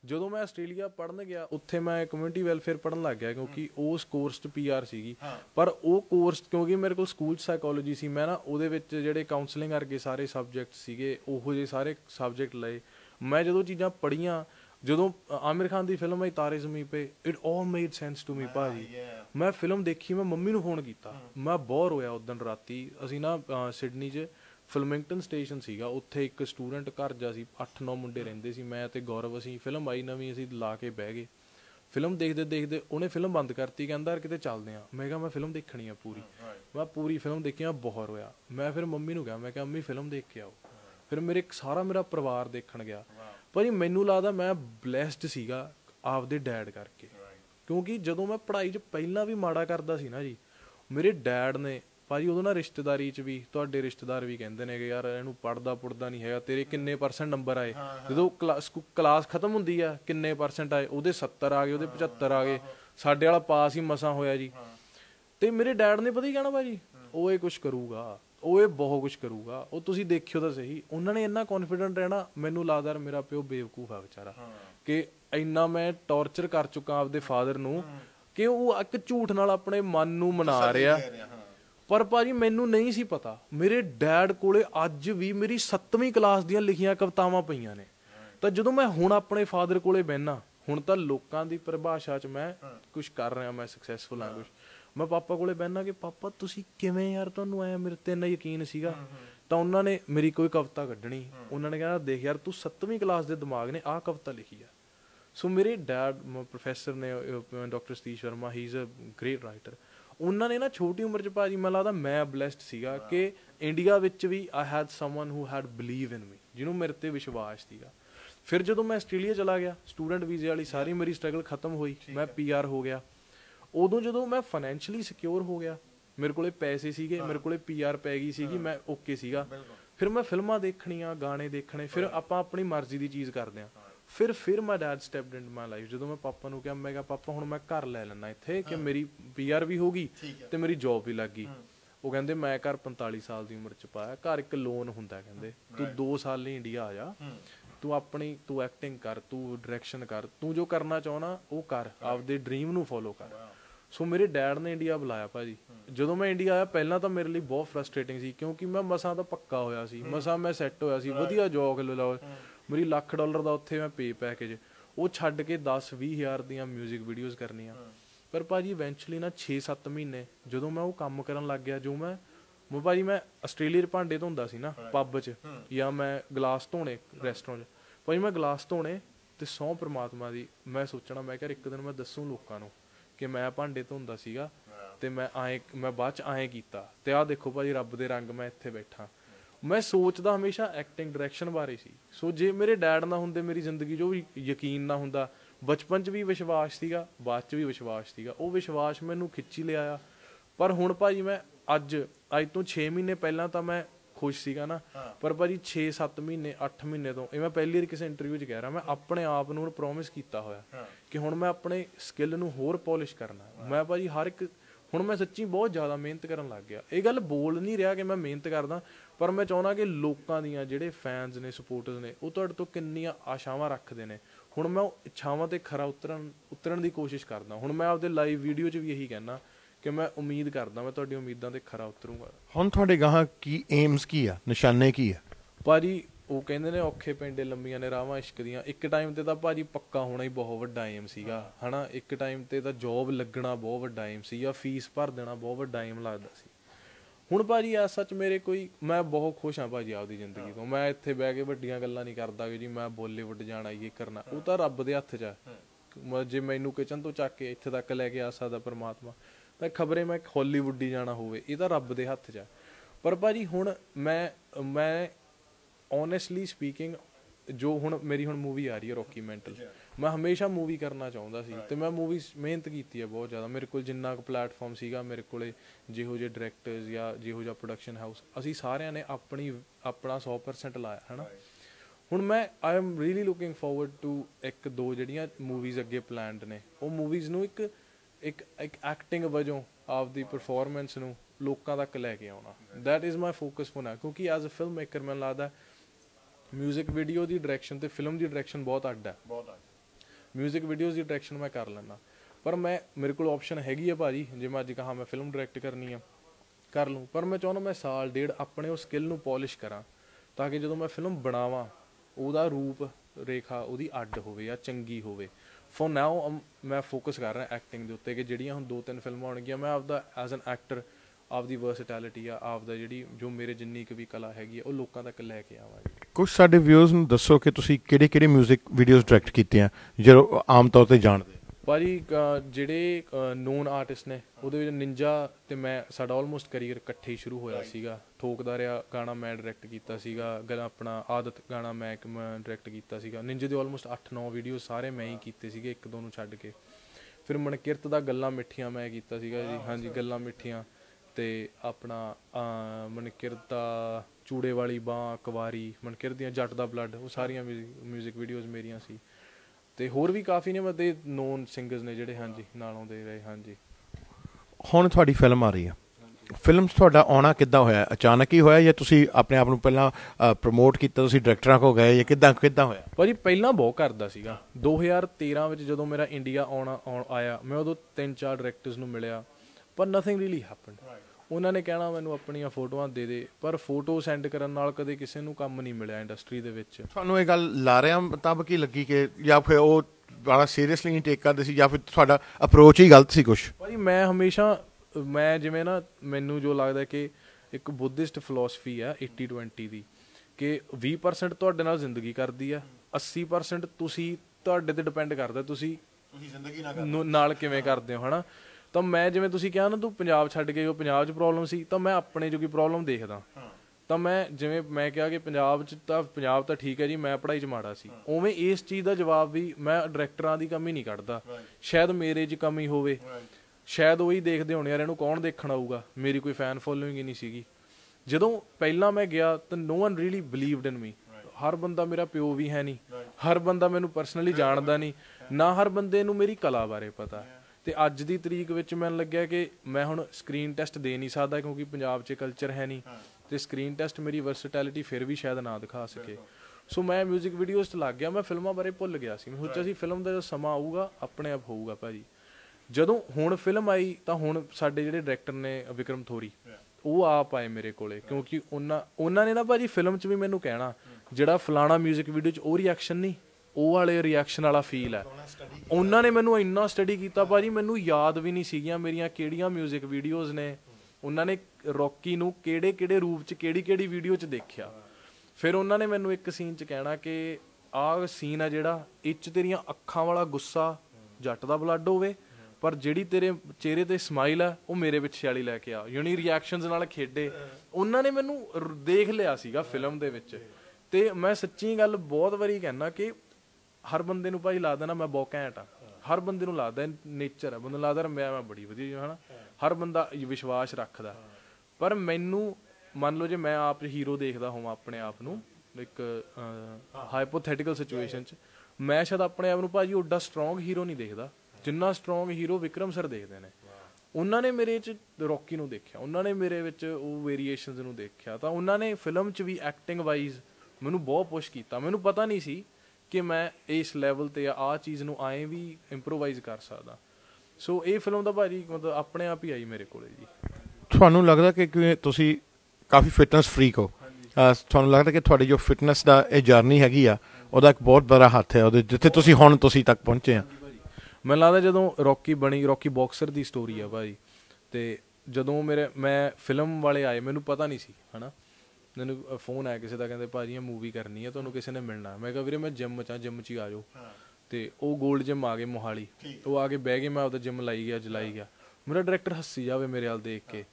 ਜਦੋਂ ਮੈਂ ਆਸਟ੍ਰੇਲੀਆ ਪੜਨ ਗਿਆ ਉੱਥੇ ਮੈਂ ਕਮਿਊਨਿਟੀ ਵੈਲਫੇਅਰ ਪੜਨ ਲੱਗ ਗਿਆ ਕਿਉਂਕਿ ਉਸ ਕੋਰਸ 'ਚ ਪੀਆਰ ਸੀਗੀ। ਪਰ ਉਹ ਕੋਰਸ ਕਿਉਂਕਿ ਮੇਰੇ ਕੋਲ ਸਕੂਲ ਸਾਈਕੋਲੋਜੀ ਸੀ ਮੈਂ ਨਾ ਉਹਦੇ ਵਿੱਚ ਜਿਹੜੇ ਕਾਉਂਸਲਿੰਗ ਵਰਗੇ ਸਾਰੇ ਸਬਜੈਕਟ ਸੀਗੇ ਉਹੋ ਜਿਹੇ ਸਾਰੇ ਸਬਜੈਕਟ ਲਏ। ਮੈਂ ਜਦੋਂ ਚੀਜ਼ਾਂ ਪੜੀਆਂ ਜਦੋਂ ਆਮਿਰ ਖਾਨ ਦੀ film I Taare Zameen Pe it all made sense to me ਭਾਜੀ। ਮੈਂ ਫਿਲਮ ਦੇਖੀ ਮੈਂ ਮੰਮੀ ਨੂੰ ਫੋਨ ਕੀਤਾ। ਮੈਂ ਬੋਰ ਹੋਇਆ ਉਦੋਂ ਰਾਤੀ। ਅਸੀਂ ਨਾ ਸਿਡਨੀ 'ਚ ਫਿਲਮਿੰਗਟਨ ਸਟੇਸ਼ਨ ਸੀਗਾ ਉੱਥੇ ਇੱਕ ਸਟੂਡੈਂਟ ਘਰ ਜਾ ਸੀ 8-9 ਮੁੰਡੇ ਰਹਿੰਦੇ ਸੀ ਮੈਂ ਤੇ ਗੌਰਵ ਅਸੀਂ ਫਿਲਮ ਆਈ ਨਵੀਂ ਅਸੀਂ ਲਾ ਕੇ ਬਹਿ ਗਏ। ਫਿਲਮ ਦੇਖਦੇ ਦੇਖਦੇ ਉਹਨੇ ਫਿਲਮ ਬੰਦ ਕਰਤੀ ਕਹਿੰਦਾ ਯਾਰ ਕਿਤੇ ਚੱਲਦੇ ਆ। ਮੈਂ ਕਿਹਾ ਮੈਂ ਫਿਲਮ ਦੇਖਣੀ ਆ ਪੂਰੀ। ਮੈਂ ਪੂਰੀ ਫਿਲਮ ਦੇਖੀ ਆ ਬਹੁਤ ਹੋਇਆ। ਮੈਂ ਫਿਰ ਮੰਮੀ ਨੂੰ ਕਿਹਾ ਮੈਂ ਕਿਹਾ ਮੰਮੀ ਫਿਲਮ ਦੇਖ ਕੇ ਆਓ। ਫਿਰ ਮੇਰੇ ਸਾਰਾ ਮੇਰਾ ਪਰਿਵਾਰ ਦੇਖਣ ਗਿਆ। ਭਾਜੀ ਮੈਨੂੰ ਲੱਗਦਾ ਮੈਂ ਬlesed ਸੀਗਾ ਆਪਦੇ ਡੈਡ ਕਰਕੇ। ਕਿਉਂਕਿ ਜਦੋਂ ਮੈਂ ਪੜ੍ਹਾਈ 'ਚ ਪਹਿਲਾਂ ਵੀ ਮਾੜਾ ਕਰਦਾ ਸੀ ਨਾ ਜੀ ਮੇਰੇ ਡੈਡ ਨੇ ਭਾਜੀ ਉਦੋਂ ਨਾ ਰਿਸ਼ਤੇਦਾਰੀ 'ਚ ਵੀ ਤੁਹਾਡੇ ਰਿਸ਼ਤੇਦਾਰ ਵੀ ਕਹਿੰਦੇ ਨੇ ਕਿ ਯਾਰ ਇਹਨੂੰ ਪੜਦਾ ਪੁੜਦਾ ਨਹੀਂ ਹੈਗਾ ਤੇਰੇ ਕਿੰਨੇ ਪਰਸੈਂਟ ਨੰਬਰ ਆਏ? ਜਦੋਂ ਕਲਾਸ ਕਲਾਸ ਖਤਮ ਹੁੰਦੀ ਆ ਕਿੰਨੇ ਪਰਸੈਂਟ ਆਏ? ਉਹਦੇ 70 ਆ ਗਏ ਉਹਦੇ 75 ਆ ਗਏ। ਸਾਡੇ ਵਾਲਾ ਪਾਸ ਹੀ ਮਸਾਂ ਹੋਇਆ ਜੀ। ਤੇ ਮੇਰੇ ਡੈਡ ਨੇ ਪਤਾ ਹੀ ਕਹਿਣਾ ਭਾਜੀ? ਉਹ ਇਹ ਕੁਝ ਕਰੂਗਾ ਉਹ ਇਹ ਬਹੁਤ ਕੁਝ ਕਰੂਗਾ। ਉਹ ਤੁਸੀਂ ਦੇਖਿਓ ਤਾਂ ਸਹੀ ਉਹਨਾਂ ਨੇ ਇੰਨਾ ਕੌਨਫੀਡੈਂਟ ਰਹਿਣਾ ਮੈਨੂੰ ਲੱਗਦਾ ਮੇਰਾ ਪਿਓ ਬੇਵਕੂਫ ਆ ਵਿਚਾਰਾ। ਕਿ ਇੰਨਾ ਮੈਂ ਟੌਰਚਰ ਕਰ ਚੁੱਕਾ ਆਪਦੇ ਫਾਦਰ ਨੂੰ ਕਿ ਉਹ ਇੱਕ ਝੂਠ ਨਾਲ ਆਪਣੇ ਮਨ ਨੂੰ ਮਨਾ ਰਿਹਾ। ਪਰ ਭਾਜੀ ਮੈਨੂੰ ਨਹੀਂ ਸੀ ਪਤਾ। ਮੇਰੇ ਡੈਡ ਕੋਲੇ ਅੱਜ ਵੀ ਮੇਰੀ 7ਵੀਂ ਕਲਾਸ ਦੀਆਂ ਲਿਖੀਆਂ ਕਵਿਤਾਵਾਂ ਪਈਆਂ ਨੇ। ਤਾਂ ਜਦੋਂ ਮੈਂ ਹੁਣ ਆਪਣੇ ਫਾਦਰ ਕੋਲੇ ਬਹਿਨਾ ਹੁਣ ਤਾਂ ਲੋਕਾਂ ਦੀ ਪਰਿਭਾਸ਼ਾ 'ਚ ਮੈਂ ਕੁਝ ਕਰ ਰਿਹਾ ਮੈਂ ਸਕਸੈਸਫੁਲ ਹਾਂ ਕੁਝ ਮੈਂ ਪਾਪਾ ਕੋਲੇ ਬਹਿਨਾ ਕਿ ਪਾਪਾ ਤੁਸੀਂ ਕਿਵੇਂ ਯਾਰ ਤੁਹਾਨੂੰ ਐ ਮੇਰੇ ਤੇ ਇੰਨਾ ਯਕੀਨ ਸੀਗਾ? ਤਾਂ ਉਹਨਾਂ ਨੇ ਮੇਰੀ ਕੋਈ ਕਵਿਤਾ ਕੱਢਣੀ। ਉਹਨਾਂ ਨੇ ਕਹਿਣਾ ਦੇਖ ਯਾਰ ਤੂੰ 7ਵੀਂ ਕਲਾਸ ਦੇ ਦਿਮਾਗ ਨੇ ਆਹ ਕਵਿਤਾ ਲਿਖੀ ਆ। ਸੋ ਮੇਰੇ ਡੈਡ ਪ੍ਰੋਫੈਸਰ ਨੇ doctor Satish Sharma he is a great writer ਉਹਨਾਂ ਨੇ ਨਾ ਛੋਟੀ ਉਮਰ ਚ ਭਾਜੀ ਮੈਨੂੰ ਲੱਗਦਾ ਮੈਂ ਬlesed ਸੀਗਾ ਕਿ ਇੰਡੀਆ ਵਿੱਚ ਵੀ I had someone who had believe in me ਜਿਹਨੂੰ ਮੇਰੇ ਤੇ ਵਿਸ਼ਵਾਸ ਸੀਗਾ। ਫਿਰ ਜਦੋਂ ਮੈਂ ਆਸਟ੍ਰੇਲੀਆ ਚਲਾ ਗਿਆ ਸਟੂਡੈਂਟ ਵੀਜ਼ੇ ਵਾਲੀ ਸਾਰੀ ਮੇਰੀ ਸਟਰਗਲ ਖਤਮ ਹੋਈ ਮੈਂ ਪੀਆਰ ਹੋ ਗਿਆ। ਉਦੋਂ ਜਦੋਂ ਮੈਂ ਫਾਈਨੈਂਸ਼ੀਅਲੀ ਸਿਕਿਉਰ ਹੋ ਗਿਆ ਮੇਰੇ ਕੋਲੇ ਪੈਸੇ ਸੀਗੇ ਮੇਰੇ ਕੋਲੇ ਪੀਆਰ ਪੈ ਗਈ ਸੀਗੀ ਮੈਂ ਓਕੇ ਸੀਗਾ। ਫਿਰ ਮੈਂ ਫਿਲਮਾਂ ਦੇਖਣੀਆਂ ਗਾਣੇ ਦੇਖਣੇ ਫਿਰ ਆਪਾਂ ਆਪਣੀ ਮਰਜ਼ੀ ਦੀ ਚੀਜ਼ ਕਰਦੇ ਆਂ ਫਿਰ ਫਿਰ my dad ਸਟੈਪਡ in my life ਜਦੋਂ ਮੈਂ ਪਾਪਾ ਨੂੰ ਕਿਹਾ ਮੈਂ ਕਿਹਾ ਪਾਪਾ ਹੁਣ ਮੈਂ ਘਰ ਲੈ ਲੈਣਾ ਇੱਥੇ ਕਿ ਮੇਰੀ ਪੀਆਰ ਵੀ ਹੋ ਗਈ ਤੇ ਮੇਰੀ ਜੌਬ ਵੀ ਲੱਗ ਗਈ। ਉਹ ਕਹਿੰਦੇ ਮੈਂ ਘਰ 45 ਸਾਲ ਦੀ ਉਮਰ ਚ ਪਾਇਆ। ਘਰ ਇੱਕ ਲੋਨ ਹੁੰਦਾ ਕਹਿੰਦੇ। ਤੂੰ 2 ਸਾਲ ਲਈ ਇੰਡੀਆ ਆ ਜਾ। ਤੂੰ ਆਪਣੀ ਤੂੰ ਐਕਟਿੰਗ ਕਰ ਤੂੰ ਡਾਇਰੈਕਸ਼ਨ ਕਰ। ਤੂੰ ਜੋ ਕਰਨਾ ਚਾਹਣਾ ਉਹ ਕਰ। ਆਪਦੇ ਡ੍ਰੀਮ ਨੂੰ ਫੋਲੋ ਕਰ। ਸੋ ਮੇਰੇ ਡੈਡ ਨੇ ਇੰਡੀਆ ਬੁਲਾਇਆ ਭਾਜੀ। ਜਦੋਂ ਮੈਂ ਇੰਡੀਆ ਆਇਆ ਪਹਿਲਾਂ ਤਾਂ ਮੇਰੇ ਲਈ ਬਹੁਤ ਫਰਸਟ੍ਰੇਟਿੰਗ ਸੀ ਕਿਉਂਕਿ ਮੈਂ ਮਸਾਂ ਤਾਂ ਪੱਕਾ ਹੋਇਆ ਸੀ। ਮਸਾਂ ਮੈਂ ਸੈੱਟ ਹੋਇਆ ਸੀ। ਵਧੀਆ ਜੌਬ ਲਾ ਮੇਰੀ ਲੱਖ ਡਾਲਰ ਦਾ ਉੱਥੇ ਮੈਂ ਪੇ ਪੈਕੇਜ ਉਹ ਛੱਡ ਕੇ 10 20 ਹਜ਼ਾਰ ਦੀਆਂ 뮤직 ਵੀਡੀਓਜ਼ ਕਰਨੀਆਂ ਪਰ ਭਾਜੀ ਇਵੈਂਚੁਅਲੀ ਨਾ 6-7 ਮਹੀਨੇ ਜਦੋਂ ਮੈਂ ਉਹ ਕੰਮ ਕਰਨ ਲੱਗ ਗਿਆ ਜੋ ਮੈਂ ਮੈਂ ਭਾਜੀ ਮੈਂ ਆਸਟ੍ਰੇਲੀਆ ਦੇ ਭਾਂਡੇ ਧੋਂਦਾ ਸੀ ਨਾ ਪੱਬ 'ਚ ਜਾਂ ਮੈਂ ਗਲਾਸ ਧੋਣੇ ਰੈਸਟੋਰੈਂਟ 'ਚ। ਭਾਜੀ ਮੈਂ ਗਲਾਸ ਧੋਣੇ ਤੇ ਸੌ ਪ੍ਰਮਾਤਮਾ ਦੀ ਮੈਂ ਸੋਚਣਾ ਮੈਂ ਕਿਹਾ ਇੱਕ ਦਿਨ ਮੈਂ ਦੱਸੂ ਲੋਕਾਂ ਨੂੰ ਕਿ ਮੈਂ ਭਾਂਡੇ ਧੋਂਦਾ ਸੀਗਾ ਤੇ ਮੈਂ ਆਏ ਮੈਂ ਬਾਅਦ ਚ ਆਏ ਕੀਤਾ ਤੇ ਆਹ ਦੇਖੋ ਭਾਜੀ ਰੱਬ ਦੇ ਰੰਗ ਮੈਂ ਇੱਥੇ ਬੈਠਾ। ਮੈਂ ਸੋਚਦਾ ਹਮੇਸ਼ਾ ਐਕਟਿੰਗ ਡਾਇਰੈਕਸ਼ਨ ਬਾਰੇ ਸੀ। ਸੋ ਜੇ ਮੇਰੇ ਡੈਡ ਨਾ ਹੁੰਦੇ ਮੇਰੀ ਜ਼ਿੰਦਗੀ ਜੋ ਵੀ ਯਕੀਨ ਨਾ ਹੁੰਦਾ। ਬਚਪਨ 'ਚ ਵੀ ਵਿਸ਼ਵਾਸ ਸੀਗਾ ਬਾਅਦ 'ਚ ਵੀ ਵਿਸ਼ਵਾਸ ਸੀਗਾ। ਉਹ ਵਿਸ਼ਵਾਸ ਮੈਨੂੰ ਖਿੱਚੀ ਲਿਆ ਆ ਪਰ ਹੁਣ ਭਾਜੀ ਮੈਂ ਅੱਜ ਅੱਜ ਤੋਂ 6 ਮਹੀਨੇ ਪਹਿਲਾਂ ਤਾਂ ਮੈਂ ਖੁਸ਼ ਸੀਗਾ ਨਾ। ਪਰ ਭਾਜੀ 6-7 ਮਹੀਨੇ 8 ਮਹੀਨੇ ਤੋਂ ਇਹ ਮੈਂ ਪਹਿਲੀ ਵਾਰ ਕਿਸੇ ਇੰਟਰਵਿਊ 'ਚ ਕਹਿ ਰਿਹਾ ਮੈਂ ਆਪਣੇ ਆਪ ਨੂੰ ਪ੍ਰੋਮਿਸ ਕੀਤਾ ਹੋਇਆ ਕਿ ਹੁਣ ਮੈਂ ਆਪਣੇ ਸਕਿੱਲ ਨੂੰ ਹੋਰ ਪਾਲਿਸ਼ ਕਰਨਾ। ਮੈਂ ਭਾਜੀ ਹਰ ਇੱਕ ਹੁਣ ਮੈਂ ਸੱਚੀ ਬਹੁਤ ਜ਼ਿਆਦਾ ਮਿਹਨਤ ਕਰਨ ਲੱਗ ਗਿਆ। ਇਹ ਗੱਲ ਬੋਲ ਨਹੀਂ ਰਿਹਾ ਕਿ ਮੈਂ ਮਿਹਨਤ ਕਰਦਾ ਪਰ ਮੈਂ ਚਾਹੁੰਦਾ ਕਿ ਲੋਕਾਂ ਦੀਆਂ ਜਿਹੜੇ ਫੈਨਸ ਨੇ ਸਪੋਰਟਰਸ ਨੇ ਉਹ ਤੁਹਾਡੇ ਤੋਂ ਕਿੰਨੀਆਂ ਆਸ਼ਾਵਾਂ ਰੱਖਦੇ ਨੇ। ਹੁਣ ਮੈਂ ਉਹ ਇੱਛਾਵਾਂ ਤੇ ਖਰਾ ਉਤਰਨ ਉਤਰਨ ਦੀ ਕੋਸ਼ਿਸ਼ ਕਰਦਾ। ਹੁਣ ਮੈਂ ਆਪਦੇ ਲਾਈਵ ਵੀਡੀਓ 'ਚ ਵੀ ਇਹੀ ਕਹਿਣਾ ਕਿ ਮੈਂ ਉਮੀਦ ਕਰਦਾ ਮੈਂ ਤੁਹਾਡੀ ਉਮੀਦਾਂ ਤੇ ਖਰਾ ਉਤਰੂੰਗਾ। ਹੁਣ ਤੁਹਾਡੇ ਗਾਹਾਂ ਕੀ ਏਮਸ ਕੀ ਆ? ਨਿਸ਼ਾਨੇ ਕੀ ਆ? ਭਾਜੀ ਉਹ ਕਹਿੰਦੇ ਨੇ ਔਖੇ ਪਿੰਡੇ ਲੰਮੀਆਂ ਨੇ ਰਾਵਾਂ ਇਸ਼ਕ ਦੀਆਂ। ਇੱਕ ਟਾਈਮ ਤੇ ਤਾਂ ਭਾਜੀ ਪੱਕਾ ਹੋਣਾ ਹੀ ਬਹੁਤ ਵੱਡਾ ਏਮ ਸੀਗਾ, ਹਨਾ? ਇੱਕ ਟਾਈਮ ਤੇ ਤਾਂ ਜੌਬ ਲੱਗਣਾ ਬਹੁਤ ਵੱਡਾ ਏਮ ਸੀ, ਜਾਂ ਫੀਸ ਭਰ ਦੇਣਾ ਬਹੁਤ ਵੱਡਾ ਏਮ ਲੱਗਦਾ ਸੀ। ਹੁਣ ਭਾਜੀ ਆ ਸੱਚ ਮੇਰੇ ਕੋਈ, ਮੈਂ ਬਹੁਤ ਖੁਸ਼ ਹਾਂ ਭਾਜੀ ਆਪਦੀ ਜ਼ਿੰਦਗੀ ਤੋਂ। ਮੈਂ ਇੱਥੇ ਬਹਿ ਕੇ ਵੱਡੀਆਂ ਗੱਲਾਂ ਨਹੀਂ ਕਰਦਾ ਕਿ ਜੀ, ਮੈਂ ਬਾਲੀਵੁੱਡ ਜਾਣਾ ਇਹ ਕਰਨਾ। ਉਹ ਤਾਂ ਰੱਬ ਦੇ ਹੱਥ 'ਚ ਆ। ਜੇ ਮੈਨੂੰ ਕਿਚਨ ਤੋਂ ਚੱਕ ਕੇ ਇੱਥੇ ਤੱਕ ਲੈ ਕੇ ਆ ਸਕਦਾ ਪਰਮਾਤਮਾ, ਤਾਂ ਖਬਰੇ ਮੈਂ ਹਾਲੀਵੁੱਡ ਹੀ ਜਾਣਾ ਹੋਵੇ। ਇਹ ਤਾਂ ਰੱਬ ਦੇ ਹੱਥ 'ਚ ਆ। ਪਰ ਭਾਜੀ ਹੁਣ ਮੈਂ ਮੈਂ ਓਨੈਸਟਲੀ ਸਪੀਕਿੰਗ ਜੋ ਹੁਣ ਮੇਰੀ ਹੁਣ ਮੂਵੀ ਆ ਰਹੀ ਹੈ ਰੌਕੀ ਮੈਂਟਲ ਮੈਂ ਹਮੇਸ਼ਾ ਮੂਵੀ ਕਰਨਾ ਚਾਹੁੰਦਾ ਸੀ ਤੇ ਮੈਂ ਮੂਵੀ ਮਿਹਨਤ ਕੀਤੀ ਹੈ ਬਹੁਤ ਜ਼ਿਆਦਾ। ਮੇਰੇ ਕੋਲ ਜਿੰਨਾ ਕੁ ਪਲੇਟਫਾਰਮ ਸੀਗਾ ਮੇਰੇ ਕੋਲੇ ਜਿਹੋ ਜਿਹੇ ਡਾਇਰੈਕਟਰਸ ਜਾਂ ਜਿਹੋ ਜਿਹਾ ਪ੍ਰੋਡਕਸ਼ਨ ਹਾਊਸ ਅਸੀਂ ਸਾਰਿਆਂ ਨੇ ਆਪਣੀ ਆਪਣਾ 100% ਲਾਇਆ ਹਨਾ? ਹੁਣ ਮੈਂ I am really looking forward to ਇੱਕ ਦੋ ਜਿਹੜੀਆਂ ਮੂਵੀਜ਼ ਅੱਗੇ ਪਲਾਨਡ ਨੇ। ਉਹ ਮੂਵੀਜ਼ ਨੂੰ ਇੱਕ ਇੱਕ ਇੱਕ ਐਕਟਿੰਗ ਵਜੋਂ ਆਪਦੀ ਪਰਫਾਰਮੈਂਸ ਨੂੰ ਲੋਕਾਂ ਤੱਕ ਲੈ ਕੇ ਆਉਣਾ। That is my focus for now ਕਿਉਂਕਿ ਐਜ਼ ਅ ਫਿਲਮ ਮੇਕਰ ਮੈਨੂੰ ਲੱਗਦਾ ਮਿਊਜ਼ਿਕ ਵੀਡੀਓ ਦੀ ਡਾਇਰੈਕਸ਼ਨ ਤੇ ਫਿਲਮ ਦੀ ਡਾਇਰੈਕਸ਼ਨ ਬਹੁਤ ਅੱਡ ਹੈ। ਬਹੁਤ ਮਿਊਜ਼ਿਕ ਵੀਡੀਓਜ਼ ਦੀ ਡਾਇਰੈਕਸ਼ਨ ਮੈਂ ਕਰ ਲੈਣਾ ਪਰ ਮੈਂ ਮੇਰੇ ਕੋਲ ਆਪਸ਼ਨ ਹੈਗੀ ਆ ਭਾਜੀ ਜੇ ਮੈਂ ਅੱਜ ਕਹਾਂ ਮੈਂ ਫਿਲਮ ਡਾਇਰੈਕਟ ਕਰਨੀ ਆ ਕਰ ਲੂੰ ਪਰ ਮੈਂ ਚਾਹੁੰਦਾ ਮੈਂ ਸਾਲ ਡੇਢ ਆਪਣੇ ਉਸ ਸਕਿੱਲ ਨੂੰ ਪਾਲਿਸ਼ ਕਰਾਂ ਤਾਂ ਕਿ ਜਦੋਂ ਮੈਂ ਫਿਲਮ ਬਣਾਵਾਂ ਉਹਦਾ ਰੂਪ ਰੇਖਾ ਉਹਦੀ ਅੱਡ ਹੋਵੇ ਜਾਂ ਚੰਗੀ ਹੋਵੇ। ਫॉर ਨਾਓ ਮੈਂ ਫੋਕਸ ਕਰ ਰਿਹਾ ਐਕਟਿੰਗ ਦੇ ਉੱਤੇ ਕਿ ਜਿਹੜੀਆਂ ਹੁਣ ਦੋ ਤਿੰਨ ਫਿਲਮਾਂ ਆਉਣਗੀਆਂ ਮੈਂ ਆਪਦਾ ਐਜ਼ ਐਨ ਐਕਟਰ ਆਪਦੀ ਵਰਸਟੈਲਿਟੀ ਆ ਆਪਦਾ ਜਿਹੜੀ ਜੋ ਮੇਰੇ ਜਿੰਨੀ ਕੁ ਵੀ ਕਲਾ ਹੈਗੀ ਆ ਉਹ ਲੋਕਾਂ ਤੱਕ ਲੈ ਕੇ ਆਵਾਂਗੇ ਕੁਝ ਸਾਡੇ ਵਿਊਅਰਸ ਨੂੰ ਦੱਸੋ ਕਿ ਤੁਸੀਂ ਕਿਹੜੇ ਕਿਹੜੇ 뮤직 ਵੀਡੀਓਜ਼ ਡਾਇਰੈਕਟ ਕੀਤੇ ਆ ਜੋ ਆਮ ਤੌਰ ਤੇ ਜਾਣਦੇ ਭਾਜੀ ਜਿਹੜੇ ਨੋਨ ਆਰਟਿਸਟ ਨੇ ਉਹਦੇ ਵਿੱਚ ਨਿੰਜਾ ਤੇ ਮੈਂ ਸਾਡਾ ਆਲਮੋਸਟ ਕੈਰੀਅਰ ਇਕੱਠੇ ਹੀ ਸ਼ੁਰੂ ਹੋਇਆ ਸੀਗਾ। ਠੋਕਦਾ ਰਿਹਾ ਗਾਣਾ ਮੈਂ ਡਾਇਰੈਕਟ ਕੀਤਾ ਸੀਗਾ ਗਲਾ ਆਪਣਾ ਆਦਤ ਗਾਣਾ ਮੈਂ ਇੱਕ ਮੈਂ ਡਾਇਰੈਕਟ ਕੀਤਾ ਸੀਗਾ। ਨਿੰਜੇ ਦੇ ਆਲਮੋਸਟ 8-9 ਵੀਡੀਓ ਸਾਰੇ ਮੈਂ ਹੀ ਕੀਤੇ ਸੀਗੇ ਇੱਕ ਦੋ ਨੂੰ ਛੱਡ ਕੇ। ਫਿਰ ਮਨਕਿਰਤ ਦਾ ਗੱਲਾਂ ਮਿੱਠੀਆਂ ਮੈਂ ਕੀਤਾ ਸੀਗਾ ਜੀ ਹਾਂਜੀ ਗੱਲਾਂ ਮਿੱਠੀਆਂ। ਤੇ ਆਪਣਾ ਮਨਕਿਰਤ ਦਾ ਚੂੜੇ ਵਾਲੀ ਬਾਹ ਕੁਵਾਰੀ ਮਨਕਿਰਤ ਦੀਆਂ ਜੱਟ ਦਾ ਬਲੱਡ ਉਹ ਸਾਰੀਆਂ ਮਿਊਜ਼ਿਕ ਵੀਡੀਓਜ਼ ਮੇਰੀਆਂ ਸੀ। ਤੇ ਹੋਰ ਵੀ ਕਾਫੀ ਨੇ ਮਤੇ ਨੋਨ ਸਿੰਗਰਸ ਨੇ ਜਿਹੜੇ ਹਾਂਜੀ ਨਾਲ ਆਉਂਦੇ ਰਹੇ ਹਾਂਜੀ। ਹੁਣ ਤੁਹਾਡੀ ਫਿਲਮ ਆ ਰਹੀ ਆ। ਫਿਲਮ 'ਚ ਤੁਹਾਡਾ ਆਉਣਾ ਕਿੱਦਾਂ ਹੋਇਆ? ਅਚਾਨਕ ਹੀ ਹੋਇਆ ਜਾਂ ਤੁਸੀਂ ਆਪਣੇ ਆਪ ਨੂੰ ਪਹਿਲਾਂ ਪ੍ਰਮੋਟ ਕੀਤਾ ਤੁਸੀਂ ਡਾਇਰੈਕਟਰਾਂ ਕੋ ਗਏ ਜਾਂ ਕਿੱਦਾਂ ਕਿੱਦਾਂ ਹੋਇਆ? ਭਾਜੀ ਪਹਿਲਾਂ ਬਹੁਤ ਕਰਦਾ ਸੀਗਾ। 2013 ਵਿੱਚ ਜਦੋਂ ਮੇਰਾ ਇੰਡੀਆ ਆਉਣਾ ਆਉਣ ਆਇਆ ਮੈਂ ਉਦੋਂ ਤਿੰਨ ਚਾਰ ਡਾਇਰੈਕਟਰਸ ਨੂੰ ਮਿਲਿਆ ਪਰ ਨਥਿੰਗ ਰੀਲੀ ਹੈਪਨਡ ਉਹਨਾਂ ਨੇ ਕਹਿਣਾ ਮੈਨੂੰ ਆਪਣੀਆਂ ਫੋਟੋਆਂ ਦੇ ਦੇ ਪਰ ਫੋਟੋ ਸੈਂਡ ਕਰਨ ਨਾਲ ਕਦੇ ਕਿਸੇ ਨੂੰ ਕੰਮ ਨਹੀਂ ਮਿਲਿਆ ਇੰਡਸਟਰੀ ਦੇ ਵਿੱਚ। ਤੁਹਾਨੂੰ ਇਹ ਗੱਲ ਲਾਰਿਆਂ ਮੁਤਾਬਕ ਹੀ ਲੱਗੀ ਕਿ ਜਾਂ ਫਿਰ ਉਹ ਬੜਾ ਸੀਰੀਅਸਲੀ ਨਹੀਂ ਟੇਕ ਕਰਦੇ ਸੀ ਜਾਂ ਫਿਰ ਤੁਹਾਡਾ ਅਪਰੋਚ ਹੀ ਗਲਤ ਸੀ ਕੁਝ ਭਾਜੀ ਮੈਂ ਹਮੇਸ਼ਾ ਮੈਂ ਜਿਵੇਂ ਨਾ ਮੈਨੂੰ ਜੋ ਲੱਗਦਾ ਕਿ ਇੱਕ ਬੁੱਧਿਸਟ ਫਿਲਾਸਫੀ ਆ 80 20 ਦੀ ਕਿ 20% ਤੁਹਾਡੇ ਨਾਲ ਜ਼ਿੰਦਗੀ ਕਰਦੀ ਆ 80% ਤੁਸੀਂ ਤੁਹਾਡੇ ਤੇ ਡਿਪੈਂਡ ਕਰਦਾ ਤੁਸੀਂ ਤੁਸੀਂ ਜ਼ਿੰਦਗੀ ਨੂੰ- ਨਾਲ ਕਿਵੇਂ ਕਰਦੇ ਹੋ ਹਨਾ? ਤਾਂ ਮੈਂ ਜਿਵੇਂ ਤੁਸੀਂ ਕਿਹਾ ਨਾ ਤੂੰ ਪੰਜਾਬ ਛੱਡ ਕੇ ਉਹ ਪੰਜਾਬ 'ਚ ਪ੍ਰੋਬਲਮ ਸੀ ਤਾਂ ਮੈਂ ਆਪਣੇ ਜੋ ਕੀ ਪ੍ਰੋਬਲਮ ਦੇਖਦਾ ਤਾਂ ਮੈਂ ਜਿਵੇਂ ਮੈਂ ਕਿਹਾ ਕਿ ਪੰਜਾਬ 'ਚ ਤਾਂ ਪੰਜਾਬ ਤਾਂ ਠੀਕ ਹੈ ਜੀ ਮੈਂ ਪੜ੍ਹਾਈ 'ਚ ਮਾੜਾ ਸੀ। ਉਵੇਂ ਇਸ ਚੀਜ਼ ਦਾ ਜਵਾਬ ਵੀ ਮੈਂ ਡਾਇਰੈਕਟਰਾਂ ਦੀ ਕਮੀ ਨਹੀਂ ਕੱਢਦਾ। ਸ਼ਾਇਦ ਮੇਰੇ 'ਚ ਕਮੀ ਹੋਵੇ। ਸ਼ਾਇਦ ਉਹੀ ਦੇਖਦੇ ਹੋਣੇ ਯਾਰ ਇਹਨੂੰ ਕੌਣ ਦੇਖਣ ਆਊਗਾ? ਮੇਰੀ ਕੋਈ ਫੈਨ ਫੋਲੋਇੰਗ ਹੀ ਨਹੀਂ ਸੀਗੀ। ਜਦੋਂ ਪਹਿਲਾਂ ਮੈਂ ਗਿਆ ਤਾਂ ਨੋ ਵਨ ਰੀਲੀ ਬਲੀਵਡ ਇਨ ਮੀ ਹਰ ਬੰਦਾ ਮੇਰਾ ਪਿਓ ਵੀ ਹੈ ਨਹੀਂ। ਹਰ ਬੰਦਾ ਮੈਨੂੰ ਪਰਸਨਲੀ ਜਾਣਦਾ ਨਹੀਂ। ਨਾ ਹਰ ਬੰਦੇ ਨੂੰ ਮੇਰੀ ਕਲਾ ਬਾਰੇ ਪਤਾ। ਤੇ ਅੱਜ ਦੀ ਤਰੀਕ ਵਿੱਚ ਮੈਨੂੰ ਲੱਗਿਆ ਕਿ ਮੈਂ ਹੁਣ ਸਕਰੀਨ ਟੈਸਟ ਦੇ ਨਹੀਂ ਸਕਦਾ ਕਿਉਂਕਿ ਪੰਜਾਬ 'ਚ ਕਲਚਰ ਹੈ ਨਹੀਂ ਤੇ ਸਕਰੀਨ ਟੈਸਟ ਮੇਰੀ ਵਰਸਟੈਲਿਟੀ ਫਿਰ ਵੀ ਸ਼ਾਇਦ ਨਾ ਦਿਖਾ ਸਕੇ ਸੋ ਮੈਂ 뮤직 ਵੀਡੀਓਜ਼ 'ਚ ਲੱਗ ਗਿਆ ਮੈਂ ਫਿਲਮਾਂ ਬਾਰੇ ਭੁੱਲ ਗਿਆ ਸੀ ਮੈਂ ਸੋਚਿਆ ਸੀ ਫਿਲਮ ਦਾ ਜਦੋਂ ਸਮਾਂ ਆਊਗਾ ਆਪਣੇ ਆਪ ਹੋਊਗਾ ਭਾਜੀ ਜਦੋਂ ਹੁਣ ਫਿਲਮ ਆਈ ਤਾਂ ਹੁਣ ਸਾਡੇ ਜਿਹੜੇ ਡਾਇਰੈਕਟਰ ਨੇ ਵਿਕਰਮ ਥੋਰੀ ਉਹ ਆਪ ਆਏ ਮੇਰੇ ਕੋਲੇ ਕਿਉਂਕਿ ਉਹਨਾਂ ਉਹਨਾਂ ਨੇ ਨਾ ਭਾਜੀ ਫਿਲਮ 'ਚ ਵੀ ਮੈਨੂੰ ਕਹਿਣਾ ਜਿਹੜਾ ਫਲਾਣਾ 뮤직 ਵੀਡੀਓ 'ਚ ਉਹ ਰਿਐਕਸ਼ਨ ਨਹੀਂ ਉਹ ਵਾਲੇ ਰਿਐਕਸ਼ਨ ਵਾਲਾ ਫੀਲ ਹੈ। ਉਹਨਾਂ ਨੇ ਮੈਨੂੰ ਇੰਨਾ ਸਟੱਡੀ ਕੀਤਾ ਭਾਜੀ, ਮੈਨੂੰ ਯਾਦ ਵੀ ਨਹੀਂ ਸੀਗੀਆਂ ਮੇਰੀਆਂ ਕਿਹੜੀਆਂ 뮤직 ਵੀਡੀਓਜ਼ ਨੇ। ਉਹਨਾਂ ਨੇ ਰੌਕੀ ਨੂੰ ਕਿਹੜੇ ਕਿਹੜੇ ਰੂਪ 'ਚ, ਕਿਹੜੀ ਕਿਹੜੀ ਵੀਡੀਓ 'ਚ ਦੇਖਿਆ। ਫਿਰ ਉਹਨਾਂ ਨੇ ਮੈਨੂੰ ਇੱਕ ਸੀਨ 'ਚ ਕਹਿਣਾ ਕਿ ਆਹ ਸੀਨ ਆ ਜਿਹੜਾ, ਇਹ ਤੇਰੀਆਂ ਅੱਖਾਂ ਵਾਲਾ ਗੁੱਸਾ ਜੱਟ ਦਾ ਬਲੱਡ ਹੋਵੇ, ਪਰ ਜਿਹੜੀ ਤੇਰੇ ਚਿਹਰੇ ਤੇ ਸਮਾਈਲ ਆ, ਉਹ ਮੇਰੇ ਪਿੱਛੇ ਵਾਲੀ ਲੈ ਕੇ ਆ। ਯੂਨੀ ਰਿਐਕਸ਼ਨਸ ਨਾਲ ਖੇਡੇ। ਉਹਨਾਂ ਨੇ ਮੈਨੂੰ ਦੇਖ ਲਿਆ ਸੀਗਾ ਫਿਲਮ ਦੇ ਵਿੱਚ। ਤੇ ਮੈਂ ਸੱਚੀ ਗੱਲ ਬਹੁਤ ਵਾਰੀ ਕਹਿਣਾ ਕਿ ਹਰ ਬੰਦੇ ਨੂੰ ਭਾਈ ਲੱਗਦਾ ਨਾ ਮੈਂ ਬਹੁਤ ਘੈਂਟ ਆ। ਹਰ ਬੰਦੇ ਨੂੰ ਲੱਗਦਾ ਨੇਚਰ ਹੈ ਬੰਦੇ ਲੱਗਦਾ ਮੈਂ ਮੈਂ ਬੜੀ ਵਧੀਆ ਹਨਾ? ਹਰ ਬੰਦਾ ਵਿਸ਼ਵਾਸ ਰੱਖਦਾ। ਪਰ ਮੈਨੂੰ, ਮੰਨ ਲਓ ਜੇ ਮੈਂ ਆਪ ਹੀਰੋ ਦੇਖਦਾ ਹੋਵਾਂ ਆਪਣੇ ਆਪ ਨੂੰ, ਇੱਕ ਹਾਈਪੋਥੈਟੀਕਲ ਸਿਚੁਏਸ਼ਨ 'ਚ, ਮੈਂ ਸ਼ਾਇਦ ਆਪਣੇ ਆਪ ਨੂੰ ਭਾਜੀ ਓਡਾ ਸਟਰੋਂਗ ਹੀਰੋ ਨਹੀਂ ਦੇਖਦਾ। ਜਿੰਨਾ ਸਟਰੋਂਗ ਹੀਰੋ ਵਿਕਰਮ ਸਰ ਦੇਖਦੇ ਨੇ। ਉਹਨਾਂ ਨੇ ਮੇਰੇ 'ਚ ਰੌਕੀ ਨੂੰ ਦੇਖਿਆ। ਉਹਨਾਂ ਨੇ ਮੇਰੇ ਵਿੱਚ ਉਹ ਵੇਰੀਏਸ਼ਨਸ ਨੂੰ ਦੇਖਿਆ। ਤਾਂ ਉਹਨਾਂ ਨੇ ਫਿਲਮ 'ਚ ਵੀ ਐਕਟਿੰਗ ਵਾਈਜ਼ ਮੈਨੂੰ ਬਹੁਤ ਪੁਸ਼ ਕੀਤਾ। ਮੈਨੂੰ ਪਤਾ ਨਹੀਂ ਸੀ ਕਿ ਮੈਂ ਇਸ ਲੈਵਲ ਤੇ ਆ ਚੀਜ਼ ਨੂੰ ਆਏ ਵੀ ਇੰਪਰੋਵਾਈਜ਼ ਕਰ ਸਕਦਾ। ਸੋ ਇਹ ਫਿਲਮ ਦਾ ਭਾਜੀ ਮਤਲਬ ਆਪਣੇ ਆਪ ਹੀ ਆਈ ਮੇਰੇ ਕੋਲੇ ਜੀ। ਤੁਹਾਨੂੰ ਲੱਗਦਾ ਕਿ ਤੁਸੀਂ ਕਾਫੀ ਫਿਟਨੈਸ ਫਰੀਕ ਹੋ? ਤੁਹਾਨੂੰ ਲੱਗਦਾ ਕਿ ਤੁਹਾਡੀ ਜੋ ਫਿਟਨੈਸ ਦਾ ਇਹ ਜਰਨੀ ਹੈਗੀ ਆ ਉਹਦਾ ਇੱਕ ਬਹੁਤ ਬੜਾ ਹੱਥ ਹੈ ਉਹਦੇ ਜਿੱਥੇ ਤੁਸੀਂ ਹੁਣ ਤੁਸੀਂ ਤੱਕ ਪਹੁੰਚੇ ਆ। ਮੈਨੂੰ ਲੱਗਦਾ ਜਦੋਂ ਰੌਕੀ ਬਣੀ ਰੌਕੀ ਬਾਕਸਰ ਦੀ ਸਟੋਰੀ ਆ ਭਾਜੀ ਤੇ ਜਦੋਂ ਮੇਰੇ ਮੈਂ ਫਿਲਮ ਵਾਲੇ ਆਏ ਮੈਨੂੰ ਪਤਾ ਨਹੀਂ ਸੀ ਹਨਾ? ਮੈਨੂੰ ਫੋਨ ਆਇਆ ਕਿਸੇ ਦਾ ਕਹਿੰਦੇ ਭਾਜੀ ਇਹ ਮੂਵੀ ਕਰਨੀ ਹੈ ਤੁਹਾਨੂੰ ਕਿਸੇ ਨੇ ਮਿਲਣਾ। ਮੈਂ ਕਿਹਾ ਵੀਰੇ ਮੈਂ ਜਿਮ ਚ ਆ ਜਿਮ ਚ ਹੀ ਆ ਜਾਓ। ਤੇ ਉਹ 골ਡ ਜਿਮ ਆ ਗਏ ਮੋਹਾਲੀ। ਉਹ ਆ ਕੇ ਬਹਿ ਗਏ ਮੈਂ ਉਹਦਾ ਜਿਮ ਲਾਈ ਗਿਆ ਜਲਾਈ ਗਿਆ। ਮੇਰਾ ਡਾਇਰੈਕਟਰ ਹੱਸੀ ਜਾਵੇ ਮੇਰੇ ਵੱਲ ਦੇਖ ਕੇ।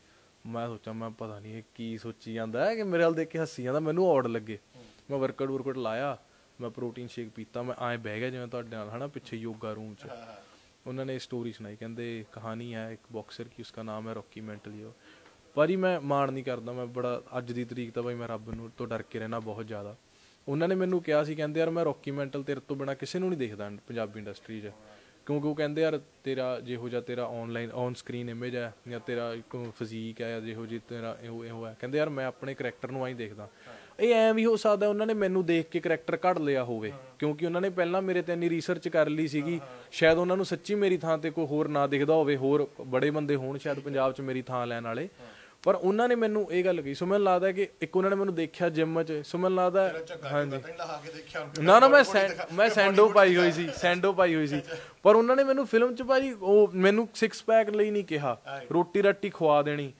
ਮੈਂ ਸੋਚਾਂ ਮੈਂ ਪਤਾ ਨਹੀਂ ਇਹ ਕੀ ਸੋਚੀ ਜਾਂਦਾ ਹੈ ਕਿ ਮੇਰੇ ਵੱਲ ਦੇਖ ਕੇ ਹੱਸੀ ਜਾਂਦਾ। ਮੈਨੂੰ ਔੜ ਲੱਗੇ। ਮੈਂ ਵਰਕਆਊਟ ਵਰਕਆਊਟ ਲਾਇਆ ਮੈਂ ਪ੍ਰੋਟੀਨ ਸ਼ੇਕ ਪੀਤਾ ਮੈਂ ਐਂ ਬਹਿ ਗਿਆ ਜਿਵੇਂ ਤੁਹਾਡੇ ਨਾਲ ਹਨਾ ਪਿੱਛੇ ਯੋਗਾ ਰੂਮ 'ਚ। ਉਹਨਾਂ ਨੇ ਸਟੋਰੀ ਸੁਣਾਈ ਕਹਿੰਦੇ ਕਹਾਣੀ ਹੈ ਇੱਕ ਬਾਕਸਰ ਕੀ ਉਸਕਾ ਨਾਮ ਹੈ ਰੌਕੀ ਮੈਂਟਲੀਓ ਪਰ ਹੀ ਮੈਂ ਮਾਣ ਨਹੀਂ ਕਰਦਾ, ਮੈਂ ਬੜਾ, ਅੱਜ ਦੀ ਤਰੀਕ ਤਾਂ ਬਈ ਮੈਂ ਰੱਬ ਨੂੰ ਤੋਂ ਡਰ ਕੇ ਰਹਿਣਾ ਬਹੁਤ ਜ਼ਿਆਦਾ। ਉਹਨਾਂ ਨੇ ਮੈਨੂੰ ਕਿਹਾ ਸੀ, ਕਹਿੰਦੇ ਯਾਰ ਮੈਂ ਰੌਕੀ ਮੈਂਟਲ ਤੇਰੇ ਤੋਂ ਬਿਨਾ ਕਿਸੇ ਨੂੰ ਨਹੀਂ ਦੇਖਦਾ ਪੰਜਾਬੀ ਇੰਡਸਟਰੀ 'ਚ। ਕਿਉਂਕਿ ਉਹ ਕਹਿੰਦੇ ਯਾਰ ਤੇਰਾ ਜਿਹੋ ਜਿਹਾ ਤੇਰਾ ਆਨਲਾਈਨ ਔਨ ਸਕਰੀਨ ਇਮੇਜ ਹੈ ਜਾਂ ਤੇਰਾ ਫਿਜ਼ੀਕ ਹੈ ਜਾਂ ਜਿਹੋ ਜਿਹੀ ਤੇਰਾ ਇਹੋ ਇਹੋ ਹੈ। ਕਹਿੰਦੇ ਯਾਰ ਮੈਂ ਆਪਣੇ ਕੈਰੈਕਟਰ ਨੂੰ ਆਈ ਦੇਖਦਾ। ਇਹ ਐਂ ਵੀ ਹੋ ਸਕਦਾ ਉਹਨਾਂ ਨੇ ਮੈਨੂੰ ਦੇਖ ਕੇ ਕੈਰੈਕਟਰ ਕੱਢ ਲਿਆ ਹੋਵੇ, ਕਿਉਂਕਿ ਉਹਨਾਂ ਨੇ ਪਹਿਲਾਂ ਮੇਰੇ ਤੇ ਇੰਨੀ ਰਿਸਰਚ ਕਰ ਲਈ ਸੀਗੀ, ਸ਼ਾਇਦ ਉਹਨਾਂ ਨੂੰ ਸੱਚੀ ਮੇਰੀ ਥਾਂ ਤੇ ਕੋਈ ਹੋਰ ਨਾ ਦਿਖਦਾ ਹੋਵੇ, ਹੋਰ ਬੜੇ ਬੰਦੇ ਹੋਣ ਸ਼ਾਇਦ ਪੰਜਾਬ 'ਚ ਮੇਰੀ ਥਾਂ ਲੈਣ ਵਾਲੇ। ਪਰ ਉਹਨਾਂ ਨੇ ਮੈਨੂੰ ਇਹ ਗੱਲ ਕਹੀ ਸੋ ਮੈਨੂੰ ਲੱਗਦਾ ਕਿ ਇੱਕ ਉਹਨਾਂ ਨੇ ਮੈਨੂੰ ਦੇਖਿਆ ਜਿਮ 'ਚ ਸੋ ਮੈਨੂੰ ਲੱਗਦਾ ਹਾਂਜੀ। ਨਾ ਨਾ ਮੈਂ ਮੈਂ ਸੈਂਡੋ ਪਾਈ ਹੋਈ ਸੀ ਸੈਂਡੋ ਪਾਈ ਹੋਈ ਸੀ। ਪਰ ਉਹਨਾਂ ਨੇ ਮੈਨੂੰ ਫਿਲਮ 'ਚ ਭਾਜੀ ਉਹ ਮੈਨੂੰ 6 ਪੈਕ ਲਈ ਨਹੀਂ ਕਿਹਾ। ਰੋਟੀ ਰੱਟੀ ਖਵਾ ਦੇਣੀ।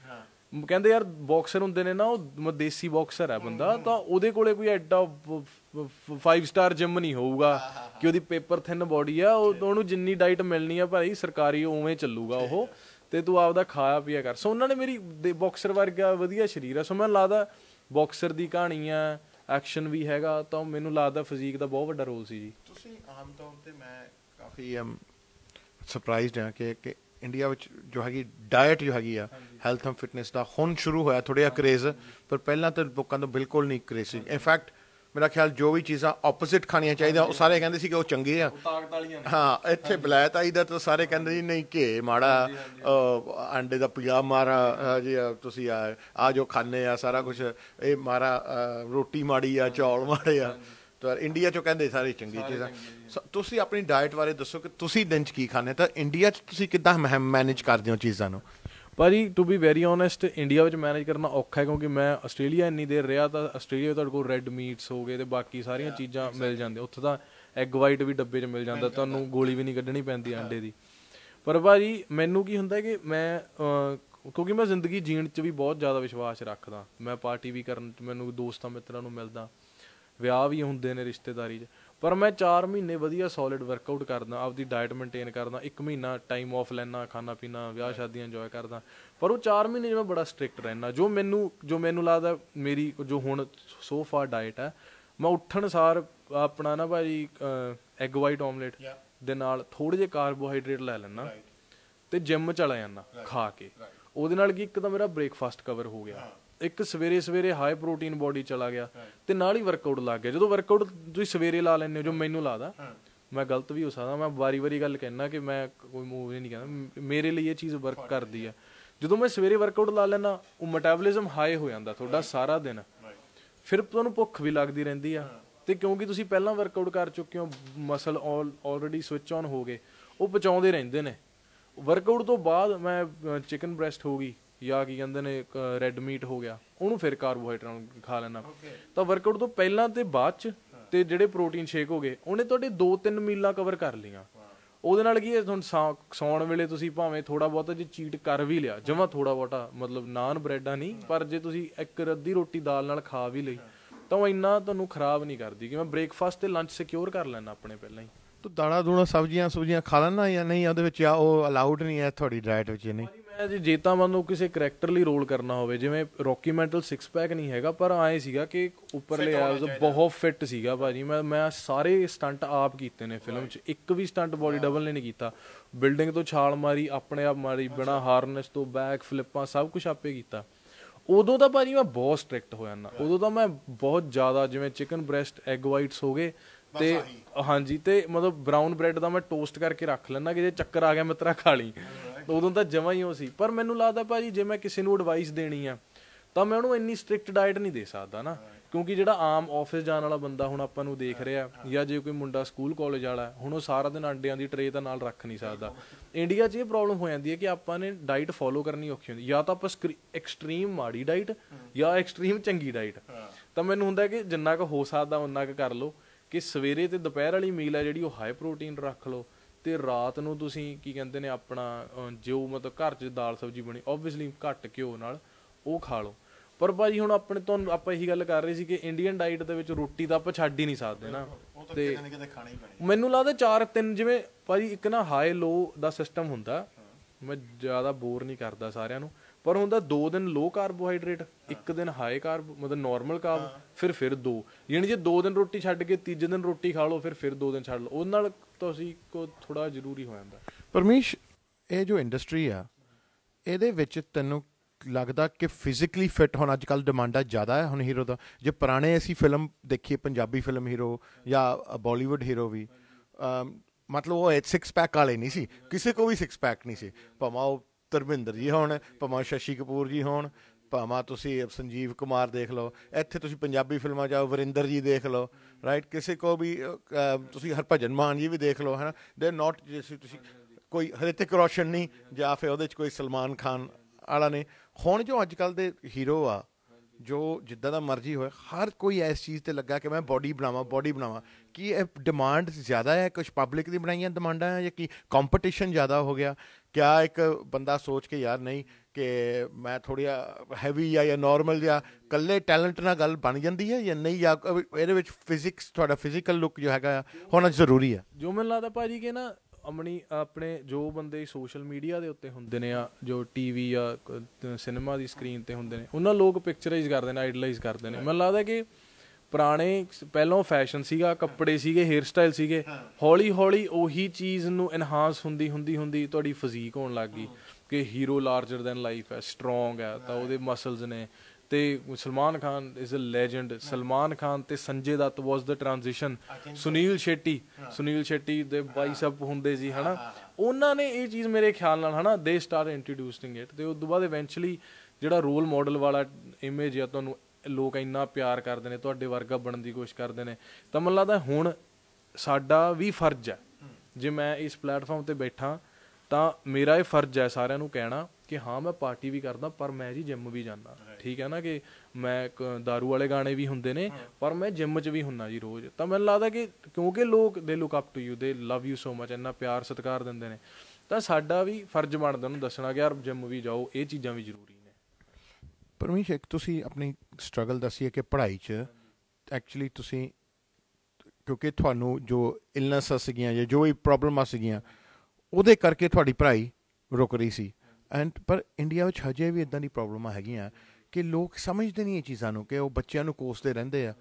ਕਹਿੰਦੇ ਯਾਰ ਬਾਕਸਰ ਹੁੰਦੇ ਨੇ ਨਾ ਉਹ ਦੇਸੀ ਬਾਕਸਰ ਹੈ ਬੰਦਾ ਤਾਂ ਉਹਦੇ ਕੋਲੇ ਕੋਈ ਐਡਾ 5 ਸਟਾਰ ਜਿਮ ਨਹੀਂ ਹੋਊਗਾ। ਕਿ ਉਹਦੀ ਪੇਪਰ ਥਿਨ ਬਾਡੀ ਆ ਉਹ ਉਹਨੂੰ ਜਿੰਨੀ ਡਾਈਟ ਮਿਲਣੀ ਆ ਭਾਈ ਸਰਕਾਰੀ ਉਵੇਂ ਚੱਲੂਗਾ ਉਹ। ਤੇ ਤੂੰ ਆਪਦਾ ਖਾਇਆ ਪੀਆ ਕਰ। ਸੋ ਉਹਨਾਂ ਨੇ ਮੇਰੀ ਬਾਕਸਰ ਵਰਗਾ ਵਧੀਆ ਸਰੀਰ ਆ। ਸੋ ਮੈਨੂੰ ਲੱਗਦਾ ਬਾਕਸਰ ਦੀ ਕਹਾਣੀ ਆ ਐਕਸ਼ਨ ਵੀ ਹੈਗਾ ਤਾਂ ਮੈਨੂੰ ਲੱਗਦਾ ਫਿਜ਼ੀਕ ਦਾ ਬਹੁਤ ਵੱਡਾ ਰੋਲ ਸੀ ਜੀ। ਤੁਸੀਂ ਆਮ ਤੌਰ ਤੇ ਮੈਂ ਕਾਫੀ ਸਰਪ੍ਰਾਈਜ਼ਡ ਹਾਂ ਕਿ ਕਿ ਇੰਡੀਆ ਵਿੱਚ ਜੋ ਹੈਗੀ ਡਾਈਟ ਜੋ ਹੈਗੀ ਆ ਹੈਲਥ ਐਂਡ ਫਿਟਨੈਸ ਦਾ ਹੁਣ ਸ਼ੁਰੂ ਹੋਇਆ ਥੋੜਾ ਜਿਹਾ ਕਰੇਜ਼ ਪਰ ਪਹਿਲਾਂ ਤਾਂ ਲੋਕਾਂ ਦਾ ਬਿਲਕੁਲ ਨਹੀਂ ਕਰੇਜ਼ ਸੀ। ਇਨਫੈਕਟ ਮੇਰਾ ਖਿਆਲ ਜੋ ਵੀ ਚੀਜ਼ਾਂ ਆਪੋਜ਼ਿਟ ਖਾਣੀਆਂ ਚਾਹੀਦੀਆਂ ਉਹ ਸਾਰੇ ਕਹਿੰਦੇ ਸੀ ਕਿ ਉਹ ਚੰਗੇ ਆ। ਹਾਂ ਇੱਥੇ ਬਲੈਤ ਆਈ ਦਾ ਤਾਂ ਸਾਰੇ ਕਹਿੰਦੇ ਜੀ ਨਹੀਂ ਘੇ ਮਾੜਾ ਅੰਡੇ ਦਾ ਪੀਆ ਮਾਰਾ ਜੀ ਤੁਸੀਂ ਆ ਆ ਜੋ ਖਾਣੇ ਆ ਸਾਰਾ ਕੁਝ ਇਹ ਮਾਰਾ ਰੋਟੀ ਮਾੜੀ ਆ ਚੌਲ ਮਾੜੇ ਆ। ਤਾਂ ਇੰਡੀਆ ਚੋਂ ਕਹਿੰਦੇ ਸਾਰੇ ਚੰਗੀ ਚੀਜ਼ਾਂ। ਤੁਸੀਂ ਆਪਣੀ ਡਾਈਟ ਬਾਰੇ ਦੱਸੋ ਕਿ ਤੁਸੀਂ ਦਿਨ ਚ ਕੀ ਖਾਂਦੇ ਤਾਂ ਇੰਡੀਆ ਚ ਤੁਸੀਂ ਕਿੱਦਾਂ ਮੈਨੇਜ ਕਰਦੇ ਹੋ ਚੀਜ਼ਾਂ ਨੂੰ? ਭਾਜੀ to be very honest India ਵਿੱਚ ਮੈਨੇਜ ਕਰਨਾ ਔਖਾ ਹੈ ਕਿਉਂਕਿ ਮੈਂ ਆਸਟ੍ਰੇਲੀਆ ਇੰਨੀ ਦੇਰ ਰਿਹਾ ਤਾਂ ਆਸਟ੍ਰੇਲੀਆ ਤੁਹਾਡੇ ਕੋਲ ਰੈੱਡ ਮੀਟਸ ਹੋ ਗਏ ਤੇ ਬਾਕੀ ਸਾਰੀਆਂ ਚੀਜ਼ਾਂ ਮਿਲ ਜਾਂਦੀਆਂ। ਉੱਥੇ ਤਾਂ ਐਗ ਵਾਈਟ ਵੀ ਡੱਬੇ 'ਚ ਮਿਲ ਜਾਂਦਾ ਤੁਹਾਨੂੰ ਗੋਲੀ ਵੀ ਨਹੀਂ ਕੱਢਣੀ ਪੈਂਦੀ ਅੰਡੇ ਦੀ। ਪਰ ਭਾਜੀ ਮੈਨੂੰ ਕੀ ਹੁੰਦਾ ਕਿ ਮੈਂ ਕਿਉਂਕਿ ਮੈਂ ਜ਼ਿੰਦਗੀ ਜੀਣ 'ਚ ਵੀ ਬਹੁਤ ਜ਼ਿਆਦਾ ਵਿਸ਼ਵਾਸ ਰੱਖਦਾ। ਮੈਂ ਪਾਰਟੀ ਵੀ ਕਰਨ 'ਚ ਮੈਨੂੰ ਦੋਸਤਾਂ ਮਿੱਤਰਾਂ ਨੂੰ ਮਿਲਦਾ। ਵਿਆਹ ਵੀ ਹੁੰਦੇ ਨੇ ਰਿਸ਼ਤੇਦਾਰੀ 'ਚ। ਪਰ ਮੈਂ 4 ਮਹੀਨੇ ਵਧੀਆ ਸੋਲਿਡ ਵਰਕਆਊਟ ਕਰਦਾ ਆਪਦੀ ਡਾਈਟ ਮੇਨਟੇਨ ਕਰਦਾ 1 ਮਹੀਨਾ ਟਾਈਮ ਆਫ ਲੈਣਾ ਖਾਣਾ ਪੀਣਾ ਵਿਆਹ ਸ਼ਾਦੀਆਂ ਇੰਜੋਏ ਕਰਦਾ। ਪਰ ਉਹ 4 ਮਹੀਨੇ ਜਿਵੇਂ ਬੜਾ ਸਟ੍ਰਿਕਟ ਰਹਿਣਾ ਜੋ ਮੈਨੂੰ ਜੋ ਮੈਨੂੰ ਲੱਗਦਾ ਮੇਰੀ ਜੋ ਹੁਣ ਸੋ ਫਾਰ ਡਾਈਟ ਹੈ ਮੈਂ ਉੱਠਣ ਸਾਰ ਆਪਣਾ ਨਾ ਭਾਜੀ ਐਗ ਵਾਈਟ ਆਮਲੇਟ ਦੇ ਨਾਲ ਥੋੜੇ ਜਿਹੇ ਕਾਰਬੋਹਾਈਡਰੇਟ ਲੈ ਲੈਣਾ ਤੇ ਜਿਮ ਚਲਾ ਜਾਂਦਾ ਖਾ ਕੇ। ਉਹਦੇ ਨਾਲ ਕੀ ਇੱਕ ਤਾਂ ਮੇਰਾ ਬ੍ਰੇਕਫਾਸਟ ਕਵਰ ਹੋ ਗਿਆ। ਇੱਕ ਸਵੇਰੇ ਸਵੇਰੇ ਹਾਈ ਪ੍ਰੋਟੀਨ ਬੋਡੀ ਚਲਾ ਗਿਆ ਤੇ ਨਾਲ ਹੀ ਵਰਕਆਊਟ ਲੱਗ ਗਿਆ। ਜਦੋਂ ਵਰਕਆਊਟ ਤੁਸੀਂ ਸਵੇਰੇ ਲਾ ਲੈਂਦੇ ਹੋ ਜੋ ਮੈਨੂੰ ਲੱਗਦਾ ਮੈਂ ਗਲਤ ਵੀ ਹੋ ਸਕਦਾ ਮੈਂ ਵਾਰੀ-ਵਾਰੀ ਗੱਲ ਕਹਿਣਾ ਕਿ ਮੈਂ ਕੋਈ ਮੂਵ ਨਹੀਂ ਕਹਿੰਦਾ। ਮੇਰੇ ਲਈ ਇਹ ਚੀਜ਼ ਵਰਕ ਕਰਦੀ ਆ ਜਦੋਂ ਮੈਂ ਸਵੇਰੇ ਵਰਕਆਊਟ ਲਾ ਲੈਣਾ ਉਹ ਮੈਟਾਬੋਲਿਜ਼ਮ ਹਾਈ ਹੋ ਜਾਂਦਾ ਤੁਹਾਡਾ ਸਾਰਾ ਦਿਨ। ਫਿਰ ਤੁਹਾਨੂੰ ਭੁੱਖ ਵੀ ਲੱਗਦੀ ਰਹਿੰਦੀ ਆ। ਤੇ ਕਿਉਂਕਿ ਤੁਸੀਂ ਪਹਿਲਾਂ ਵਰਕਆਊਟ ਕਰ ਚੁੱਕੇ ਹੋ ਮਸਲ ਆਲਰੇਡੀ ਸਵਿਚ ਔਨ ਹੋ ਗਏ ਉਹ ਪਚਾਉਂਦੇ ਰਹਿੰਦੇ ਨੇ। ਵਰਕਆਊਟ ਤੋਂ ਬਾਅਦ ਮੈਂ ਚਿਕਨ ਬ੍ਰੈਸਟ ਹੋ ਗਈ। ਜਾਂ ਕੀ ਕਹਿੰਦੇ ਨੇ ਰੈੱਡ ਮੀਟ ਹੋ ਗਿਆ ਉਹਨੂੰ ਫਿਰ ਕਾਰਬੋਹਾਈਡਰੇਟ ਨਾਲ ਖਾ ਲੈਣਾ। ਤਾਂ ਵਰਕਆਊਟ ਤੋਂ ਪਹਿਲਾਂ ਤੇ ਬਾਅਦ ਚ ਤੇ ਜਿਹੜੇ ਪ੍ਰੋਟੀਨ ਸ਼ੇਕ ਹੋ ਗਏ ਉਹਨੇ ਤੁਹਾਡੇ 2-3 ਮੀਲਾਂ ਕਵਰ ਕਰ ਲੀਆਂ ਉਹਦੇ ਨਾਲ ਕੀ ਹੈ ਤੁਹਾਨੂੰ ਸੌਣ ਵੇਲੇ ਤੁਸੀਂ ਭਾਵੇਂ ਥੋੜਾ ਬਹੁਤਾ ਜੇ ਚੀਟ ਕਰ ਵੀ ਲਿਆ ਜਮਾ ਥੋੜਾ ਬਹੁਤਾ ਮਤਲਬ ਨਾਨ ਬ੍ਰੈਡਾਂ ਨਹੀਂ ਪਰ ਜੇ ਤੁਸੀਂ ਇੱਕ ਅੱਧੀ ਰੋਟੀ ਦਾਲ ਨਾਲ ਖਾ ਵੀ ਲਈ ਤਾਂ ਉਹ ਇੰਨਾ ਤੁਹਾਨੂੰ ਖਰਾਬ ਨਹੀਂ ਕਰਦੀ ਕਿ ਮੈਂ ਬ੍ਰੇਕਫਾਸਟ ਤੇ ਲੰਚ ਸਿਕਿਉਰ ਕਰ ਲੈਣਾ ਆਪਣੇ ਪਹਿਲਾਂ ਹੀ। ਤੂੰ ਦਾਣਾ ਦੂਣਾ ਸਬਜ਼ੀਆਂ ਸੁਬਜ਼ੀਆਂ ਖਾ ਲੈਣਾ ਜਾਂ ਨਹੀਂ? ਉਹਦੇ ਵਿੱਚ ਆ ਉਹ ਅਲਾਉਡ ਨਹੀਂ ਹੈ ਤੁਹਾਡੀ ਡਾਈਟ ਵਿੱਚ ਨਹੀਂ? ਮੈਂ ਜੀ ਜੇ ਤਾਂ ਮੰਨ ਕਿਸੇ ਕੈਰੈਕਟਰ ਲਈ ਰੋਲ ਕਰਨਾ ਹੋਵੇ ਜਿਵੇਂ ਰੌਕੀ ਮੈਂਟਲ 6 ਪੈਕ ਨਹੀਂ ਹੈਗਾ ਪਰ ਆਏ ਸੀਗਾ ਕਿ ਉੱਪਰਲੇ ਆਇਆ ਬਹੁਤ ਫਿੱਟ ਸੀਗਾ ਭਾਜੀ। ਮੈਂ ਮੈਂ ਸਾਰੇ ਸਟੰਟ ਆਪ ਕੀਤੇ ਨੇ ਫਿਲਮ 'ਚ। ਇੱਕ ਵੀ ਸਟੰਟ ਬੋਡੀ ਡਬਲ ਨੇ ਨਹੀਂ ਕੀਤਾ। ਬਿਲਡਿੰਗ ਤੋਂ ਛਾਲ ਮਾਰੀ ਆਪਣੇ ਆਪ ਮਾਰੀ ਬਿਨਾ ਹਾਰਨੈਸ ਤੋਂ ਬੈਕ ਫਲਿੱਪਾਂ ਸਭ ਕੁਝ ਆਪੇ ਕੀਤਾ। ਉਦੋਂ ਤਾਂ ਭਾਜੀ ਮੈਂ ਬਹੁਤ ਸਟ੍ਰਿਕਟ ਹੋ। ਜਾਂਦਾ ਉਦੋਂ ਤਾਂ ਮੈਂ ਬਹੁਤ ਜ਼ਿਆਦਾ ਜਿਵੇਂ ਚਿਕਨ ਬ੍ਰੈਸਟ ਐਗ ਵਾਈਟਸ ਹੋ ਗਏ ਤੇ ਹਾਂਜੀ ਤੇ ਮਤਲਬ ਬ੍ਰਾਊਨ ਬ੍ਰੈਡ ਦਾ ਮੈਂ ਟੋਸਟ ਕਰਕੇ ਰੱਖ ਲੈਣਾ ਕਿ ਜੇ ਚੱਕਰ ਆ ਗਿਆ ਮੈਂ ਤੇਰਾ ਖਾ ਲਈ। ਉਦੋਂ ਤਾਂ ਜਮਾ ਹੀ ਉਹ ਸੀ। ਪਰ ਮੈਨੂੰ ਲੱਗਦਾ ਭਾਜੀ, ਜੇ ਮੈਂ ਕਿਸੇ ਨੂੰ ਐਡਵਾਈਸ ਦੇਣੀ ਆ, ਤਾਂ ਮੈਂ ਉਹਨੂੰ ਇੰਨੀ ਸਟ੍ਰਿਕਟ ਡਾਈਟ ਨਹੀਂ ਦੇ ਸਕਦਾ ਨਾ। ਕਿਉਂਕਿ ਜਿਹੜਾ ਆਮ ਆਫਿਸ ਜਾਣ ਵਾਲਾ ਬੰਦਾ ਹੁਣ ਆਪਾਂ ਨੂੰ ਦੇਖ ਰਿਹਾ, ਜਾਂ ਜੇ ਕੋਈ ਮੁੰਡਾ ਸਕੂਲ ਕਾਲਜ ਵਾਲਾ, ਹੁਣ ਉਹ ਸਾਰਾ ਦਿਨ ਅੰਡਿਆਂ ਦੀ ਟਰੇ ਤਾਂ ਨਾਲ ਰੱਖ ਨਹੀਂ ਸਕਦਾ। ਇੰਡੀਆ 'ਚ ਇਹ ਪ੍ਰੋਬਲਮ ਹੋ ਜਾਂਦੀ ਹੈ ਕਿ ਆਪਾਂ ਨੇ ਡਾਈਟ ਫੋਲੋ ਕਰਨੀ ਔਖੀ ਹੁੰਦੀ। ਜਾਂ ਤਾਂ ਆਪਾਂ ਐਕਸਟ੍ਰੀਮ ਮਾੜੀ ਡਾਈਟ ਜਾਂ ਐਕਸਟ੍ਰੀਮ ਚੰਗੀ ਡਾਈਟ ਤਾਂ ਮੈਨੂੰ ਹੁੰਦਾ ਕਿ ਜਿੰਨਾ ਕੁ ਹੋ ਸਕਦਾ ਉਨਾ ਕੁ ਕਰ ਲਓ। ਕਿ ਸਵੇਰੇ ਤੇ ਦੁਪਹਿਰ ਵਾਲੀ ਮੀਲ ਹੈ ਜਿਹੜੀ, ਉਹ ਹਾਈ ਪ੍ਰੋਟੀਨ ਰੱਖ ਲਓ। ਤੇ ਰਾਤ ਨੂੰ ਤੁਸੀਂ ਕੀ ਕਹਿੰਦੇ ਨੇ ਆਪਣਾ ਜੋ ਮਤਲਬ ਘਰ 'ਚ ਦਾਲ ਸਬਜ਼ੀ ਬਣੀ ਓਬਵੀਅਸਲੀ ਘੱਟ ਘਿਓ ਨਾਲ ਉਹ ਖਾ ਲਓ। ਪਰ ਭਾਜੀ ਹੁਣ ਆਪਣੇ ਤੁਹਾਨੂੰ ਆਪਾਂ ਇਹੀ ਗੱਲ ਕਰ ਰਹੇ ਸੀ ਕਿ ਇੰਡੀਅਨ ਡਾਈਟ ਦੇ ਵਿੱਚ ਰੋਟੀ ਤਾਂ ਆਪਾਂ ਛੱਡ ਹੀ ਨਹੀਂ ਸਕਦੇ ਨਾ। ਤੇ ਮੈਨੂੰ ਲੱਗਦਾ ਚਾਰ ਤਿੰਨ ਜਿਵੇਂ ਭਾਜੀ ਇੱਕ ਨਾ ਹਾਈ ਲੋ ਦਾ ਸਿਸਟਮ ਹੁੰਦਾ ਮੈਂ ਜ਼ਿਆਦਾ ਬੋਰ ਨਹੀਂ ਕਰਦਾ ਸਾਰਿਆਂ ਨੂੰ। ਪਰ ਹੁੰਦਾ ਦੋ ਦਿਨ ਲੋ ਕਾਰਬੋਹਾਈਡਰੇਟ ਇੱਕ ਦਿਨ ਹਾਈ ਕਾਰਬ ਮਤਲਬ ਨਾਰਮਲ ਕਾਰਬ ਫਿਰ ਫਿਰ ਦੋ। ਯਾਨੀ ਜੇ ਦੋ ਦਿਨ ਰੋਟੀ ਛੱਡ ਕੇ ਤੀਜੇ ਦਿਨ ਰੋਟੀ ਖਾ ਲਓ ਫਿਰ ਫਿਰ ਦੋ ਦਿਨ ਛੱਡ ਲਓ। ਉਹਦੇ ਨਾਲ ਤੁਸੀਂ ਕੋ ਥੋੜਾ ਜ਼ਰੂਰੀ ਹੋ ਜਾਂਦਾ। ਪਰਮੇਸ਼, ਇਹ ਜੋ ਇੰਡਸਟਰੀ ਆ, ਇਹਦੇ ਵਿੱਚ ਤੈਨੂੰ ਲੱਗਦਾ ਕਿ ਫਿਜ਼ੀਕਲੀ ਫਿਟ ਹੁਣ ਅੱਜ ਕੱਲ ਡਿਮਾਂਡਾਂ ਜ਼ਿਆਦਾ ਹੈ ਹੁਣ ਹੀਰੋ ਦਾ। ਜੇ ਪੁਰਾਣੇ ਅਸੀਂ ਫਿਲਮ ਦੇਖੀਏ, ਪੰਜਾਬੀ ਫਿਲਮ ਹੀਰੋ ਜਾਂ ਬਾਲੀਵੁੱਡ ਹੀਰੋ ਵੀ ਮਤਲਬ ਉਹ 6 ਪੈਕ ਵਾਲੇ ਨਹੀਂ ਸੀ। ਕਿਸੇ ਕੋ ਵੀ 6 ਪੈਕ ਨਹੀਂ ਸੀ। ਭਾਵੇਂ ਉਹ ਧਰਮਿੰਦਰ ਜੀ ਹੋਣ, ਭਾਵੇਂ ਸ਼ਸ਼ੀ ਕਪੂਰ ਜੀ ਹੋਣ ਭਾਵਾਂ ਤੁਸੀਂ ਸੰਜੀਵ ਕੁਮਾਰ ਦੇਖ ਲਓ, ਇੱਥੇ ਤੁਸੀਂ ਪੰਜਾਬੀ ਫਿਲਮਾਂ ਜਾਓ, ਵਰਿੰਦਰ ਜੀ ਦੇਖ ਲਓ ਰਾਈਟ ਕਿਸੇ ਕੋ ਵੀ ਤੁਸੀਂ ਹਰਭਜਨ ਮਾਨ ਜੀ ਵੀ ਦੇਖ ਲਓ ਹੈ ਨਾ ਦੇ ਨਾਟ ਜਿਵੇਂ ਤੁਸੀਂ ਕੋਈ ਹਰਿਤਿਕ ਰੋਸ਼ਨ ਨਹੀਂ, ਜਾਂ ਫਿਰ ਉਹਦੇ ਚ ਕੋਈ ਸਲਮਾਨ ਖਾਨ ਵਾਲਾ ਨੇ ਹੁਣ ਜੋ ਅੱਜ ਕੱਲ ਦੇ ਹੀਰੋ ਆ, ਜੋ ਜਿੱਦਾਂ ਦਾ ਮਰਜ਼ੀ ਹੋਏ, ਹਰ ਕੋਈ ਇਸ ਚੀਜ਼ ਤੇ ਲੱਗਾ ਕਿ ਮੈਂ ਬਾਡੀ ਬਣਾਵਾਂ ਬਾਡੀ ਬਣਾਵਾਂ। ਕੀ ਇਹ ਡਿਮਾਂਡ ਜ਼ਿਆਦਾ ਹੈ? ਕੁਝ ਪਬਲਿਕ ਦੀ ਬਣਾਈਆਂ ਡਿਮਾਂਡਾਂ ਹੈ ਜਾਂ ਕੀ? ਕੰਪੀਟੀਸ਼ਨ ਜ਼ਿਆਦਾ ਹੋ ਗਿਆ। ਕਿਆ ਇੱਕ ਬੰਦਾ ਸੋਚ ਕੇ ਯਾਰ ਨਹੀਂ ਕਿ ਮੈਂ ਥੋੜ੍ਹਾ ਹੈਵੀ ਜਾਂ ਜਾਂ ਨਾਰਮਲ ਜਾਂ ਕੱਲੇ ਟੈਲੈਂਟ ਨਾਲ ਗੱਲ ਬਣ ਜਾਂਦੀ ਹੈ ਜਾਂ ਨਹੀਂ ਜਾਂ ਇਹਦੇ ਵਿੱਚ ਫਿਜ਼ਿਕਸ ਤੁਹਾਡਾ ਫਿਜ਼ੀਕਲ ਲੁੱਕ ਜੋ ਹੈਗਾ ਆ, ਹੋਣਾ ਜ਼ਰੂਰੀ ਹੈ। ਜੋ ਮੈਨੂੰ ਲੱਗਦਾ ਭਾਜੀ ਕਿ ਨਾ ਆਪਣੀ ਆਪਣੇ ਜੋ ਬੰਦੇ ਸੋਸ਼ਲ ਮੀਡੀਆ ਦੇ ਉੱਤੇ ਹੁੰਦੇ ਨੇ ਆ ਜੋ ਟੀਵੀ ਆ ਸਿਨੇਮਾ ਦੀ ਸਕਰੀਨ ਤੇ ਹੁੰਦੇ ਨੇ ਉਹਨਾਂ ਲੋਕ ਪਿਕਚਰਾਈਜ਼ ਕਰਦੇ ਨੇ ਆਈਡਲਾਈਜ਼ ਕਰਦੇ ਨੇ। ਮੈਨੂੰ ਲੱਗਦਾ ਕਿ ਪੁਰਾਣੇ ਪਹਿਲਾਂ ਫੈਸ਼ਨ ਸੀਗਾ ਕੱਪੜੇ ਸੀਗੇ ਹੇਅਰ ਸਟਾਈਲ ਸੀਗੇ ਹੌਲੀ ਹੌਲੀ ਉਹੀ ਚੀਜ਼ ਨੂੰ ਐਨਹਾਂਸ ਹੁੰਦੀ ਹੁੰਦੀ ਹੁੰਦੀ ਤੁਹਾਡੀ ਫਿਜ਼ੀਕ ਹੋਣ ਲੱਗ ਗਈ। ਕਿ ਹੀਰੋ ਲਾਰਜਰ ਦੈਨ ਲਾਈਫ ਹੈ ਸਟਰੋਂਗ ਹੈ, ਤਾਂ ਉਹਦੇ ਮਸਲਸ ਨੇ। ਤੇ Salman Khan is a legend Salman Khan ਤੇ ਸੰਜੇ ਦੱਤ ਵਾਸ ਦਾ ਟ੍ਰਾਂਜੀਸ਼ਨ ਸੁਨੀਲ ਸ਼ੈਟੀ ਸੁਨੀਲ ਸ਼ੈਟੀ ਦੇ ਬਾਈਸੈਪ ਹੁੰਦੇ ਸੀ, ਹਨਾ? ਉਹਨਾਂ ਨੇ ਇਹ ਚੀਜ਼ ਮੇਰੇ ਖਿਆਲ ਨਾਲ, ਹਨਾ ਦੇ ਸਟਾਰ ਇੰਟਰੋਡਿਊਸਿੰਗ ਇਟ ਤੇ ਉਸ ਤੋਂ ਬਾਅਦ ਇਵੈਂਚੁਅਲੀ ਜਿਹੜਾ ਰੋਲ ਮਾਡਲ ਵਾਲਾ ਇਮੇਜ ਆ, ਤੁਹਾਨੂੰ ਲੋਕ ਇੰਨਾ ਪਿਆਰ ਕਰਦੇ ਨੇ, ਤੁਹਾਡੇ ਵਰਗਾ ਬਣਨ ਦੀ ਕੋਸ਼ਿਸ਼ ਕਰਦੇ ਨੇ। ਤਾਂ ਮੈਨੂੰ ਲੱਗਦਾ ਹੁਣ ਸਾਡਾ ਵੀ ਫਰਜ਼ ਹੈ। ਜੇ ਮੈਂ ਇਸ ਪਲੇਟਫਾਰਮ ਤੇ ਬੈਠਾ ਤਾਂ ਮੇਰਾ ਇਹ ਫਰਜ਼ ਹੈ ਸਾਰਿਆਂ ਨੂੰ ਕਹਿਣਾ ਕਿ ਹਾਂ ਮੈਂ ਪਾਰਟੀ ਵੀ ਕਰਦਾ ਪਰ ਮੈਂ ਜੀ ਜਿਮ ਵੀ ਜਾਂਦਾ। ਠੀਕ ਹੈ ਨਾ ਕਿ ਮੈਂ दारू ਵਾਲੇ ਗਾਣੇ ਵੀ ਹੁੰਦੇ ਨੇ ਪਰ ਮੈਂ ਜਿਮ 'ਚ ਵੀ ਹੁੰਨਾ ਜੀ ਰੋਜ਼। ਤਾਂ ਮੈਨੂੰ ਲੱਗਦਾ ਕਿ ਕਿਉਂਕਿ ਲੋਕ they look up to you they love you so much ਇੰਨਾ ਪਿਆਰ ਸਤਿਕਾਰ ਦਿੰਦੇ ਨੇ ਤਾਂ ਸਾਡਾ ਵੀ ਫਰਜ਼ ਬਣਦਾ ਉਹਨੂੰ ਦੱਸਣਾ ਕਿ ਯਾਰ ਜਿਮ ਵੀ ਜਾਓ ਇਹ ਚੀਜ਼ਾਂ ਵੀ ਜ਼ਰੂਰੀ ਨੇ। ਪਰਮੇਸ਼ ਇੱਕ ਤੁਸੀਂ ਆਪਣੀ ਸਟਰਗਲ ਦੱਸੀ ਹੈ ਕਿ ਪੜ੍ਹਾਈ 'ਚ ਐਕਚੁਅਲੀ ਤੁਸੀਂ ਕਿਉਂਕਿ ਤੁਹਾਨੂੰ ਜੋ ਇਲਨੈਸ ਸੀਗੀਆਂ ਜਾਂ ਜੋ ਵੀ ਪ੍ਰੋਬਲਮਾਂ ਸੀਗੀਆਂ ਉਹਦੇ ਕਰਕੇ ਤੁਹਾਡੀ ਪੜ੍ਹਾਈ ਰੁਕ ਰਹੀ ਸੀ। ਐਂਡ ਪਰ ਇੰਡੀਆ ਵਿੱਚ ਹਜੇ ਵੀ ਇਦਾਂ ਦੀ ਪ੍ਰੋਬਲਮਾਂ ਹੈਗੀਆਂ ਕਿ ਲੋਕ ਸਮਝਦੇ ਨਹੀਂ ਇਹ ਚੀਜ਼ਾਂ ਨੂੰ ਕਿ ਉਹ ਬੱਚਿਆਂ ਨੂੰ ਕੋਸਦੇ ਰਹਿੰਦੇ ਆ।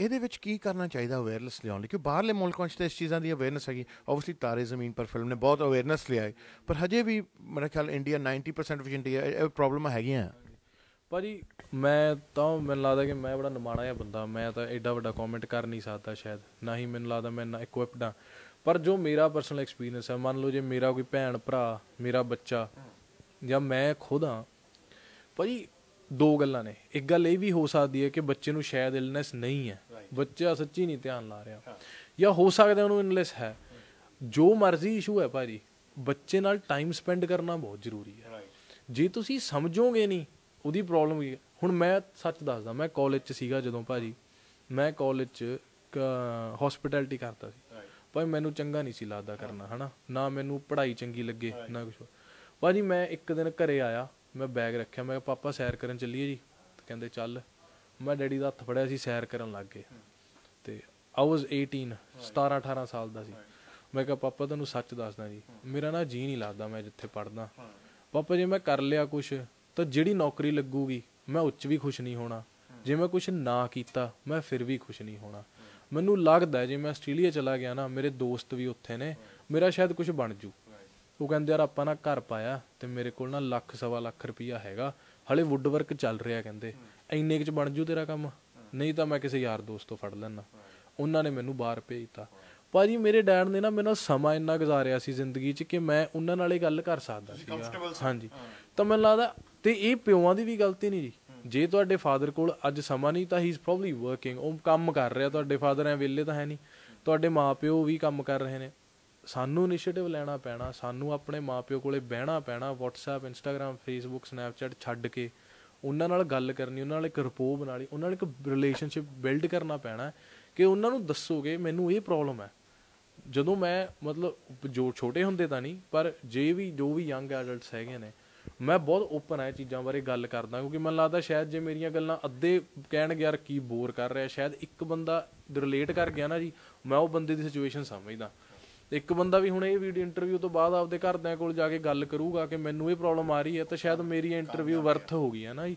ਇਹਦੇ ਵਿੱਚ ਕੀ ਕਰਨਾ ਚਾਹੀਦਾ ਅਵੇਅਰਨੈਸ ਲਿਆਉਣ ਲਈ? ਕਿ ਬਾਹਰਲੇ ਮੁਲਕਾਂ 'ਚ ਤਾਂ ਇਸ ਚੀਜ਼ਾਂ ਦੀ ਅਵੇਅਰਨੈਸ ਹੈਗੀ। ਆਬਵੀਅਸਲੀ ਤਾਰੇ ਜ਼ਮੀਨ ਪਰ ਫਿਲਮ ਨੇ ਬਹੁਤ ਅਵੇਅਰਨੈਸ ਲਿਆ ਲਿਆਈ ਪਰ ਹਜੇ ਵੀ ਮੇਰਾ ਖਿਆਲ ਇੰਡੀਆ 90% ਵਿੱਚ ਇੰਡੀਆ ਇਹ ਪ੍ਰੋਬਲਮਾਂ ਹੈਗੀਆਂ ਭਾਜੀ, ਮੈਂ ਤਾਂ, ਮੈਨੂੰ ਲੱਗਦਾ ਕਿ ਮੈਂ ਬੜਾ ਨਿਮਾਣਾ ਜਿਹਾ ਬੰਦਾ। ਮੈਂ ਤਾਂ ਐਡਾ ਵੱਡਾ ਕਮੈਂਟ ਕਰ ਨਹੀਂ ਸਕਦਾ ਸ਼ਾਇਦ। ਨਾ ਹੀ ਮੈਨੂੰ ਲੱਗਦਾ ਮੈਂ ਨਾ ਇਕਵਿਪਡ ਹਾਂ ਪਰ ਜੋ ਮੇਰਾ ਪਰਸਨਲ ਐਕਸਪੀਰੀਅੰਸ ਹੈ ਮੰਨ ਲਓ ਜੇ ਮੇਰਾ ਕੋਈ ਭੈਣ ਭਰਾ ਮੇਰਾ ਬੱਚਾ ਜਾਂ ਮੈਂ ਖੁਦ ਹਾਂ ਭਾਜੀ ਦੋ ਗੱਲਾਂ ਨੇ। ਇੱਕ ਗੱਲ ਇਹ ਵੀ ਹੋ ਸਕਦੀ ਹੈ ਕਿ ਬੱਚੇ ਨੂੰ ਸ਼ਾਇਦ ਇਲਨੈਸ ਨਹੀਂ ਹੈ। ਬੱਚਾ ਸੱਚੀ ਨਹੀਂ ਧਿਆਨ ਲਾ ਰਿਹਾ। ਜਾਂ ਹੋ ਸਕਦਾ ਉਹਨੂੰ ਇਲਨੈਸ ਹੈ। ਜੋ ਮਰਜ਼ੀ ਇਸ਼ੂ ਹੈ ਭਾਜੀ ਬੱਚੇ ਨਾਲ ਟਾਈਮ ਸਪੈਂਡ ਕਰਨਾ ਬਹੁਤ ਜ਼ਰੂਰੀ ਹੈ। ਜੇ ਤੁਸੀਂ ਸਮਝੋਗੇ ਨਹੀਂ ਉਹਦੀ ਪ੍ਰੋਬਲਮ ਕੀ ਹੈ? ਹੁਣ ਮੈਂ ਸੱਚ ਦੱਸਦਾ ਮੈਂ ਕਾਲਜ 'ਚ ਸੀਗਾ ਜਦੋਂ ਭਾਜੀ ਮੈਂ ਕਾਲਜ 'ਚ ਹਸਪਿਟੈਲਿਟੀ ਕਰਦਾ ਸੀ। ਭਾਈ ਮੈਨੂੰ ਚੰਗਾ ਨਹੀਂ ਸੀ ਲੱਗਦਾ ਕਰਨਾ, ਹਨਾ? ਨਾ ਮੈਨੂੰ ਪੜ੍ਹਾਈ ਚੰਗੀ ਲੱਗੇ, ਨਾ ਕੁਝ ਭਾਜੀ ਮੈਂ ਇੱਕ ਦਿਨ ਘਰੇ ਆਇਆ, ਮੈਂ ਬੈਗ ਰੱਖਿਆ, ਮੈਂ ਕਿਹਾ, ਪਾਪਾ, ਸੈਰ ਕਰਨ ਚੱਲੀਏ ਜੀ? ਕਹਿੰਦੇ, ਚੱਲ। ਮੈਂ ਡੈਡੀ ਦਾ ਹੱਥ ਫੜਿਆ ਸੀ ਸੈਰ ਕਰਨ ਲੱਗ ਗਏ। ਤੇ ਆਈ ਵਾਸ 18 17 18 ਸਾਲ ਦਾ ਸੀ। ਮੈਂ ਕਿਹਾ, ਪਾਪਾ ਤੁਹਾਨੂੰ ਸੱਚ ਦੱਸਦਾ ਜੀ, ਮੇਰਾ ਨਾ ਜੀ ਨਹੀਂ ਲੱਗਦਾ ਮੈਂ ਜਿੱਥੇ ਪੜਦਾ ਪਾਪਾ, ਜੇ ਮੈਂ ਕਰ ਲਿਆ ਕੁਛ, ਤਾਂ ਜਿਹੜੀ ਨੌਕਰੀ ਲੱਗੂਗੀ, ਮੈਂ ਉੱਚ ਵੀ ਖੁਸ਼ ਨਹੀਂ ਹੋਣਾ। ਜੇ ਮੈਂ ਕੁਛ ਨਾ ਕੀਤਾ, ਮੈਂ ਫਿਰ ਵੀ ਖੁਸ਼ ਨਹੀਂ ਹੋਣਾ। ਮੈਨੂੰ ਲੱਗਦਾ ਜੇ ਮੈਂ ਆਸਟ੍ਰੇਲੀਆ ਚਲਾ ਗਿਆ ਨਾ ਮੇਰੇ ਦੋਸਤ ਵੀ ਉੱਥੇ ਨੇ ਮੇਰਾ ਸ਼ਾਇਦ ਕੁਝ ਬਣ ਜੂ। ਉਹ ਕਹਿੰਦੇ ਯਾਰ ਆਪਾਂ ਨਾ ਘਰ ਪਾਇਆ ਤੇ ਮੇਰੇ ਕੋਲ ਨਾ ਲੱਖ ਸਵਾ ਲੱਖ ਰੁਪਈਆ ਹੈਗਾ। ਹਲੇ ਵੁੱਡ ਵਰਕ ਚੱਲ ਰਿਹਾ ਕਹਿੰਦੇ। ਇੰਨੇ ਕੁ ਚ ਬਣ ਜੂ ਤੇਰਾ ਕੰਮ? ਨਹੀਂ ਤਾਂ ਮੈਂ ਕਿਸੇ ਯਾਰ ਦੋਸਤ ਤੋਂ ਫੜ ਲੈਣਾ ਉਹਨਾਂ ਨੇ ਮੈਨੂੰ ਬਾਹਰ ਭੇਜਤਾ। ਭਾਜੀ ਮੇਰੇ ਡੈਡ ਨੇ ਨਾ ਮੇਰੇ ਸਮਾਂ ਇੰਨਾ ਗੁਜ਼ਾਰਿਆ ਸੀ ਜ਼ਿੰਦਗੀ 'ਚ ਕਿ ਮੈਂ ਉਹਨਾਂ ਨਾਲ ਇਹ ਗੱਲ ਕਰ ਸਕਦਾ ਸੀਗਾ। ਹਾਂਜੀ। ਤਾਂ ਮੈਨੂੰ ਲੱਗਦਾ ਤੇ ਇਹ ਪਿਓਾਂ ਦੀ ਵੀ ਗਲਤੀ ਨਹੀਂ ਜੀ। ਜੇ ਤੁਹਾਡੇ ਫਾਦਰ ਕੋਲ ਅੱਜ ਸਮਾਂ ਨਹੀਂ, ਤਾਂ ਹੀ ਇਜ਼ ਪ੍ਰੋਬਬਲੀ ਵਰਕਿੰਗ ਉਹ ਕੰਮ ਕਰ ਰਿਹਾ ਤੁਹਾਡੇ ਫਾਦਰ, ਐ ਵਿਹਲੇ ਤਾਂ ਹੈ ਨਹੀਂ। ਤੁਹਾਡੇ ਮਾਪਿਓ ਵੀ ਕੰਮ ਕਰ ਰਹੇ ਨੇ। ਸਾਨੂੰ ਇਨੀਸ਼ੀਏਟਿਵ ਲੈਣਾ ਪੈਣਾ, ਸਾਨੂੰ ਆਪਣੇ ਮਾਪਿਓ ਕੋਲੇ ਬਹਿਣਾ ਪੈਣਾ, WhatsApp, Instagram, Facebook, Snapchat ਛੱਡ ਕੇ। ਉਹਨਾਂ ਨਾਲ ਗੱਲ ਕਰਨੀ, ਉਹਨਾਂ ਨਾਲ ਇੱਕ ਰਪੋ ਬਣਾ ਉਹਨਾਂ ਨਾਲ ਇੱਕ ਰਿਲੇਸ਼ਨਸ਼ਿਪ ਬਿਲਡ ਕਰਨਾ ਪੈਣਾ ਕਿ ਉਹਨਾਂ ਨੂੰ ਦੱਸੋਗੇ, ਮੈਨੂੰ ਇਹ ਪ੍ਰੋਬਲਮ ਹੈ। ਜਦੋਂ ਮੈਂ, ਮਤਲਬ, ਜੋ ਛੋਟੇ ਹੁੰਦੇ ਤਾਂ ਨਹੀਂ, ਪਰ ਜੇ ਵੀ, ਜੋ ਵੀ ਯੰਗ ਐਡਲਟਸ ਹੈਗੇ ਨੇ ਮੈਂ ਬਹੁਤ ਓਪਨ ਆ ਇਹ ਚੀਜ਼ਾਂ ਬਾਰੇ ਗੱਲ ਕਰਦਾ, ਕਿਉਂਕਿ ਮੈਨੂੰ ਲੱਗਦਾ ਸ਼ਾਇਦ ਜੇ ਮੇਰੀਆਂ ਗੱਲਾਂ ਅੱਧੇ ਕਹਿਣਗੇ, ਯਾਰ ਕੀ ਬੋਰ ਕਰ ਰਿਹਾ, ਸ਼ਾਇਦ ਇੱਕ ਬੰਦਾ ਰਿਲੇਟ ਕਰ ਗਿਆ ਨਾ ਜੀ, ਮੈਂ ਉਹ ਬੰਦੇ ਦੀ ਸਿਚੁਏਸ਼ਨ ਸਮਝਦਾ। ਇੱਕ ਬੰਦਾ ਵੀ ਹੁਣ ਇਹ ਵੀਡੀਓ ਇੰਟਰਵਿਊ ਤੋਂ ਬਾਅਦ ਆਪਦੇ ਘਰਦਿਆਂ ਕੋਲ ਜਾ ਕੇ ਗੱਲ ਕਰੂਗਾ ਕਿ ਮੈਨੂੰ ਇਹ ਪ੍ਰੋਬਲਮ ਆ ਰਹੀ ਹੈ, ਤਾਂ ਸ਼ਾਇਦ ਮੇਰੀ ਇੰਟਰਵਿਊ ਵਰਥ ਹੋ ਗਈ ਹੈ ਨਾ ਜੀ।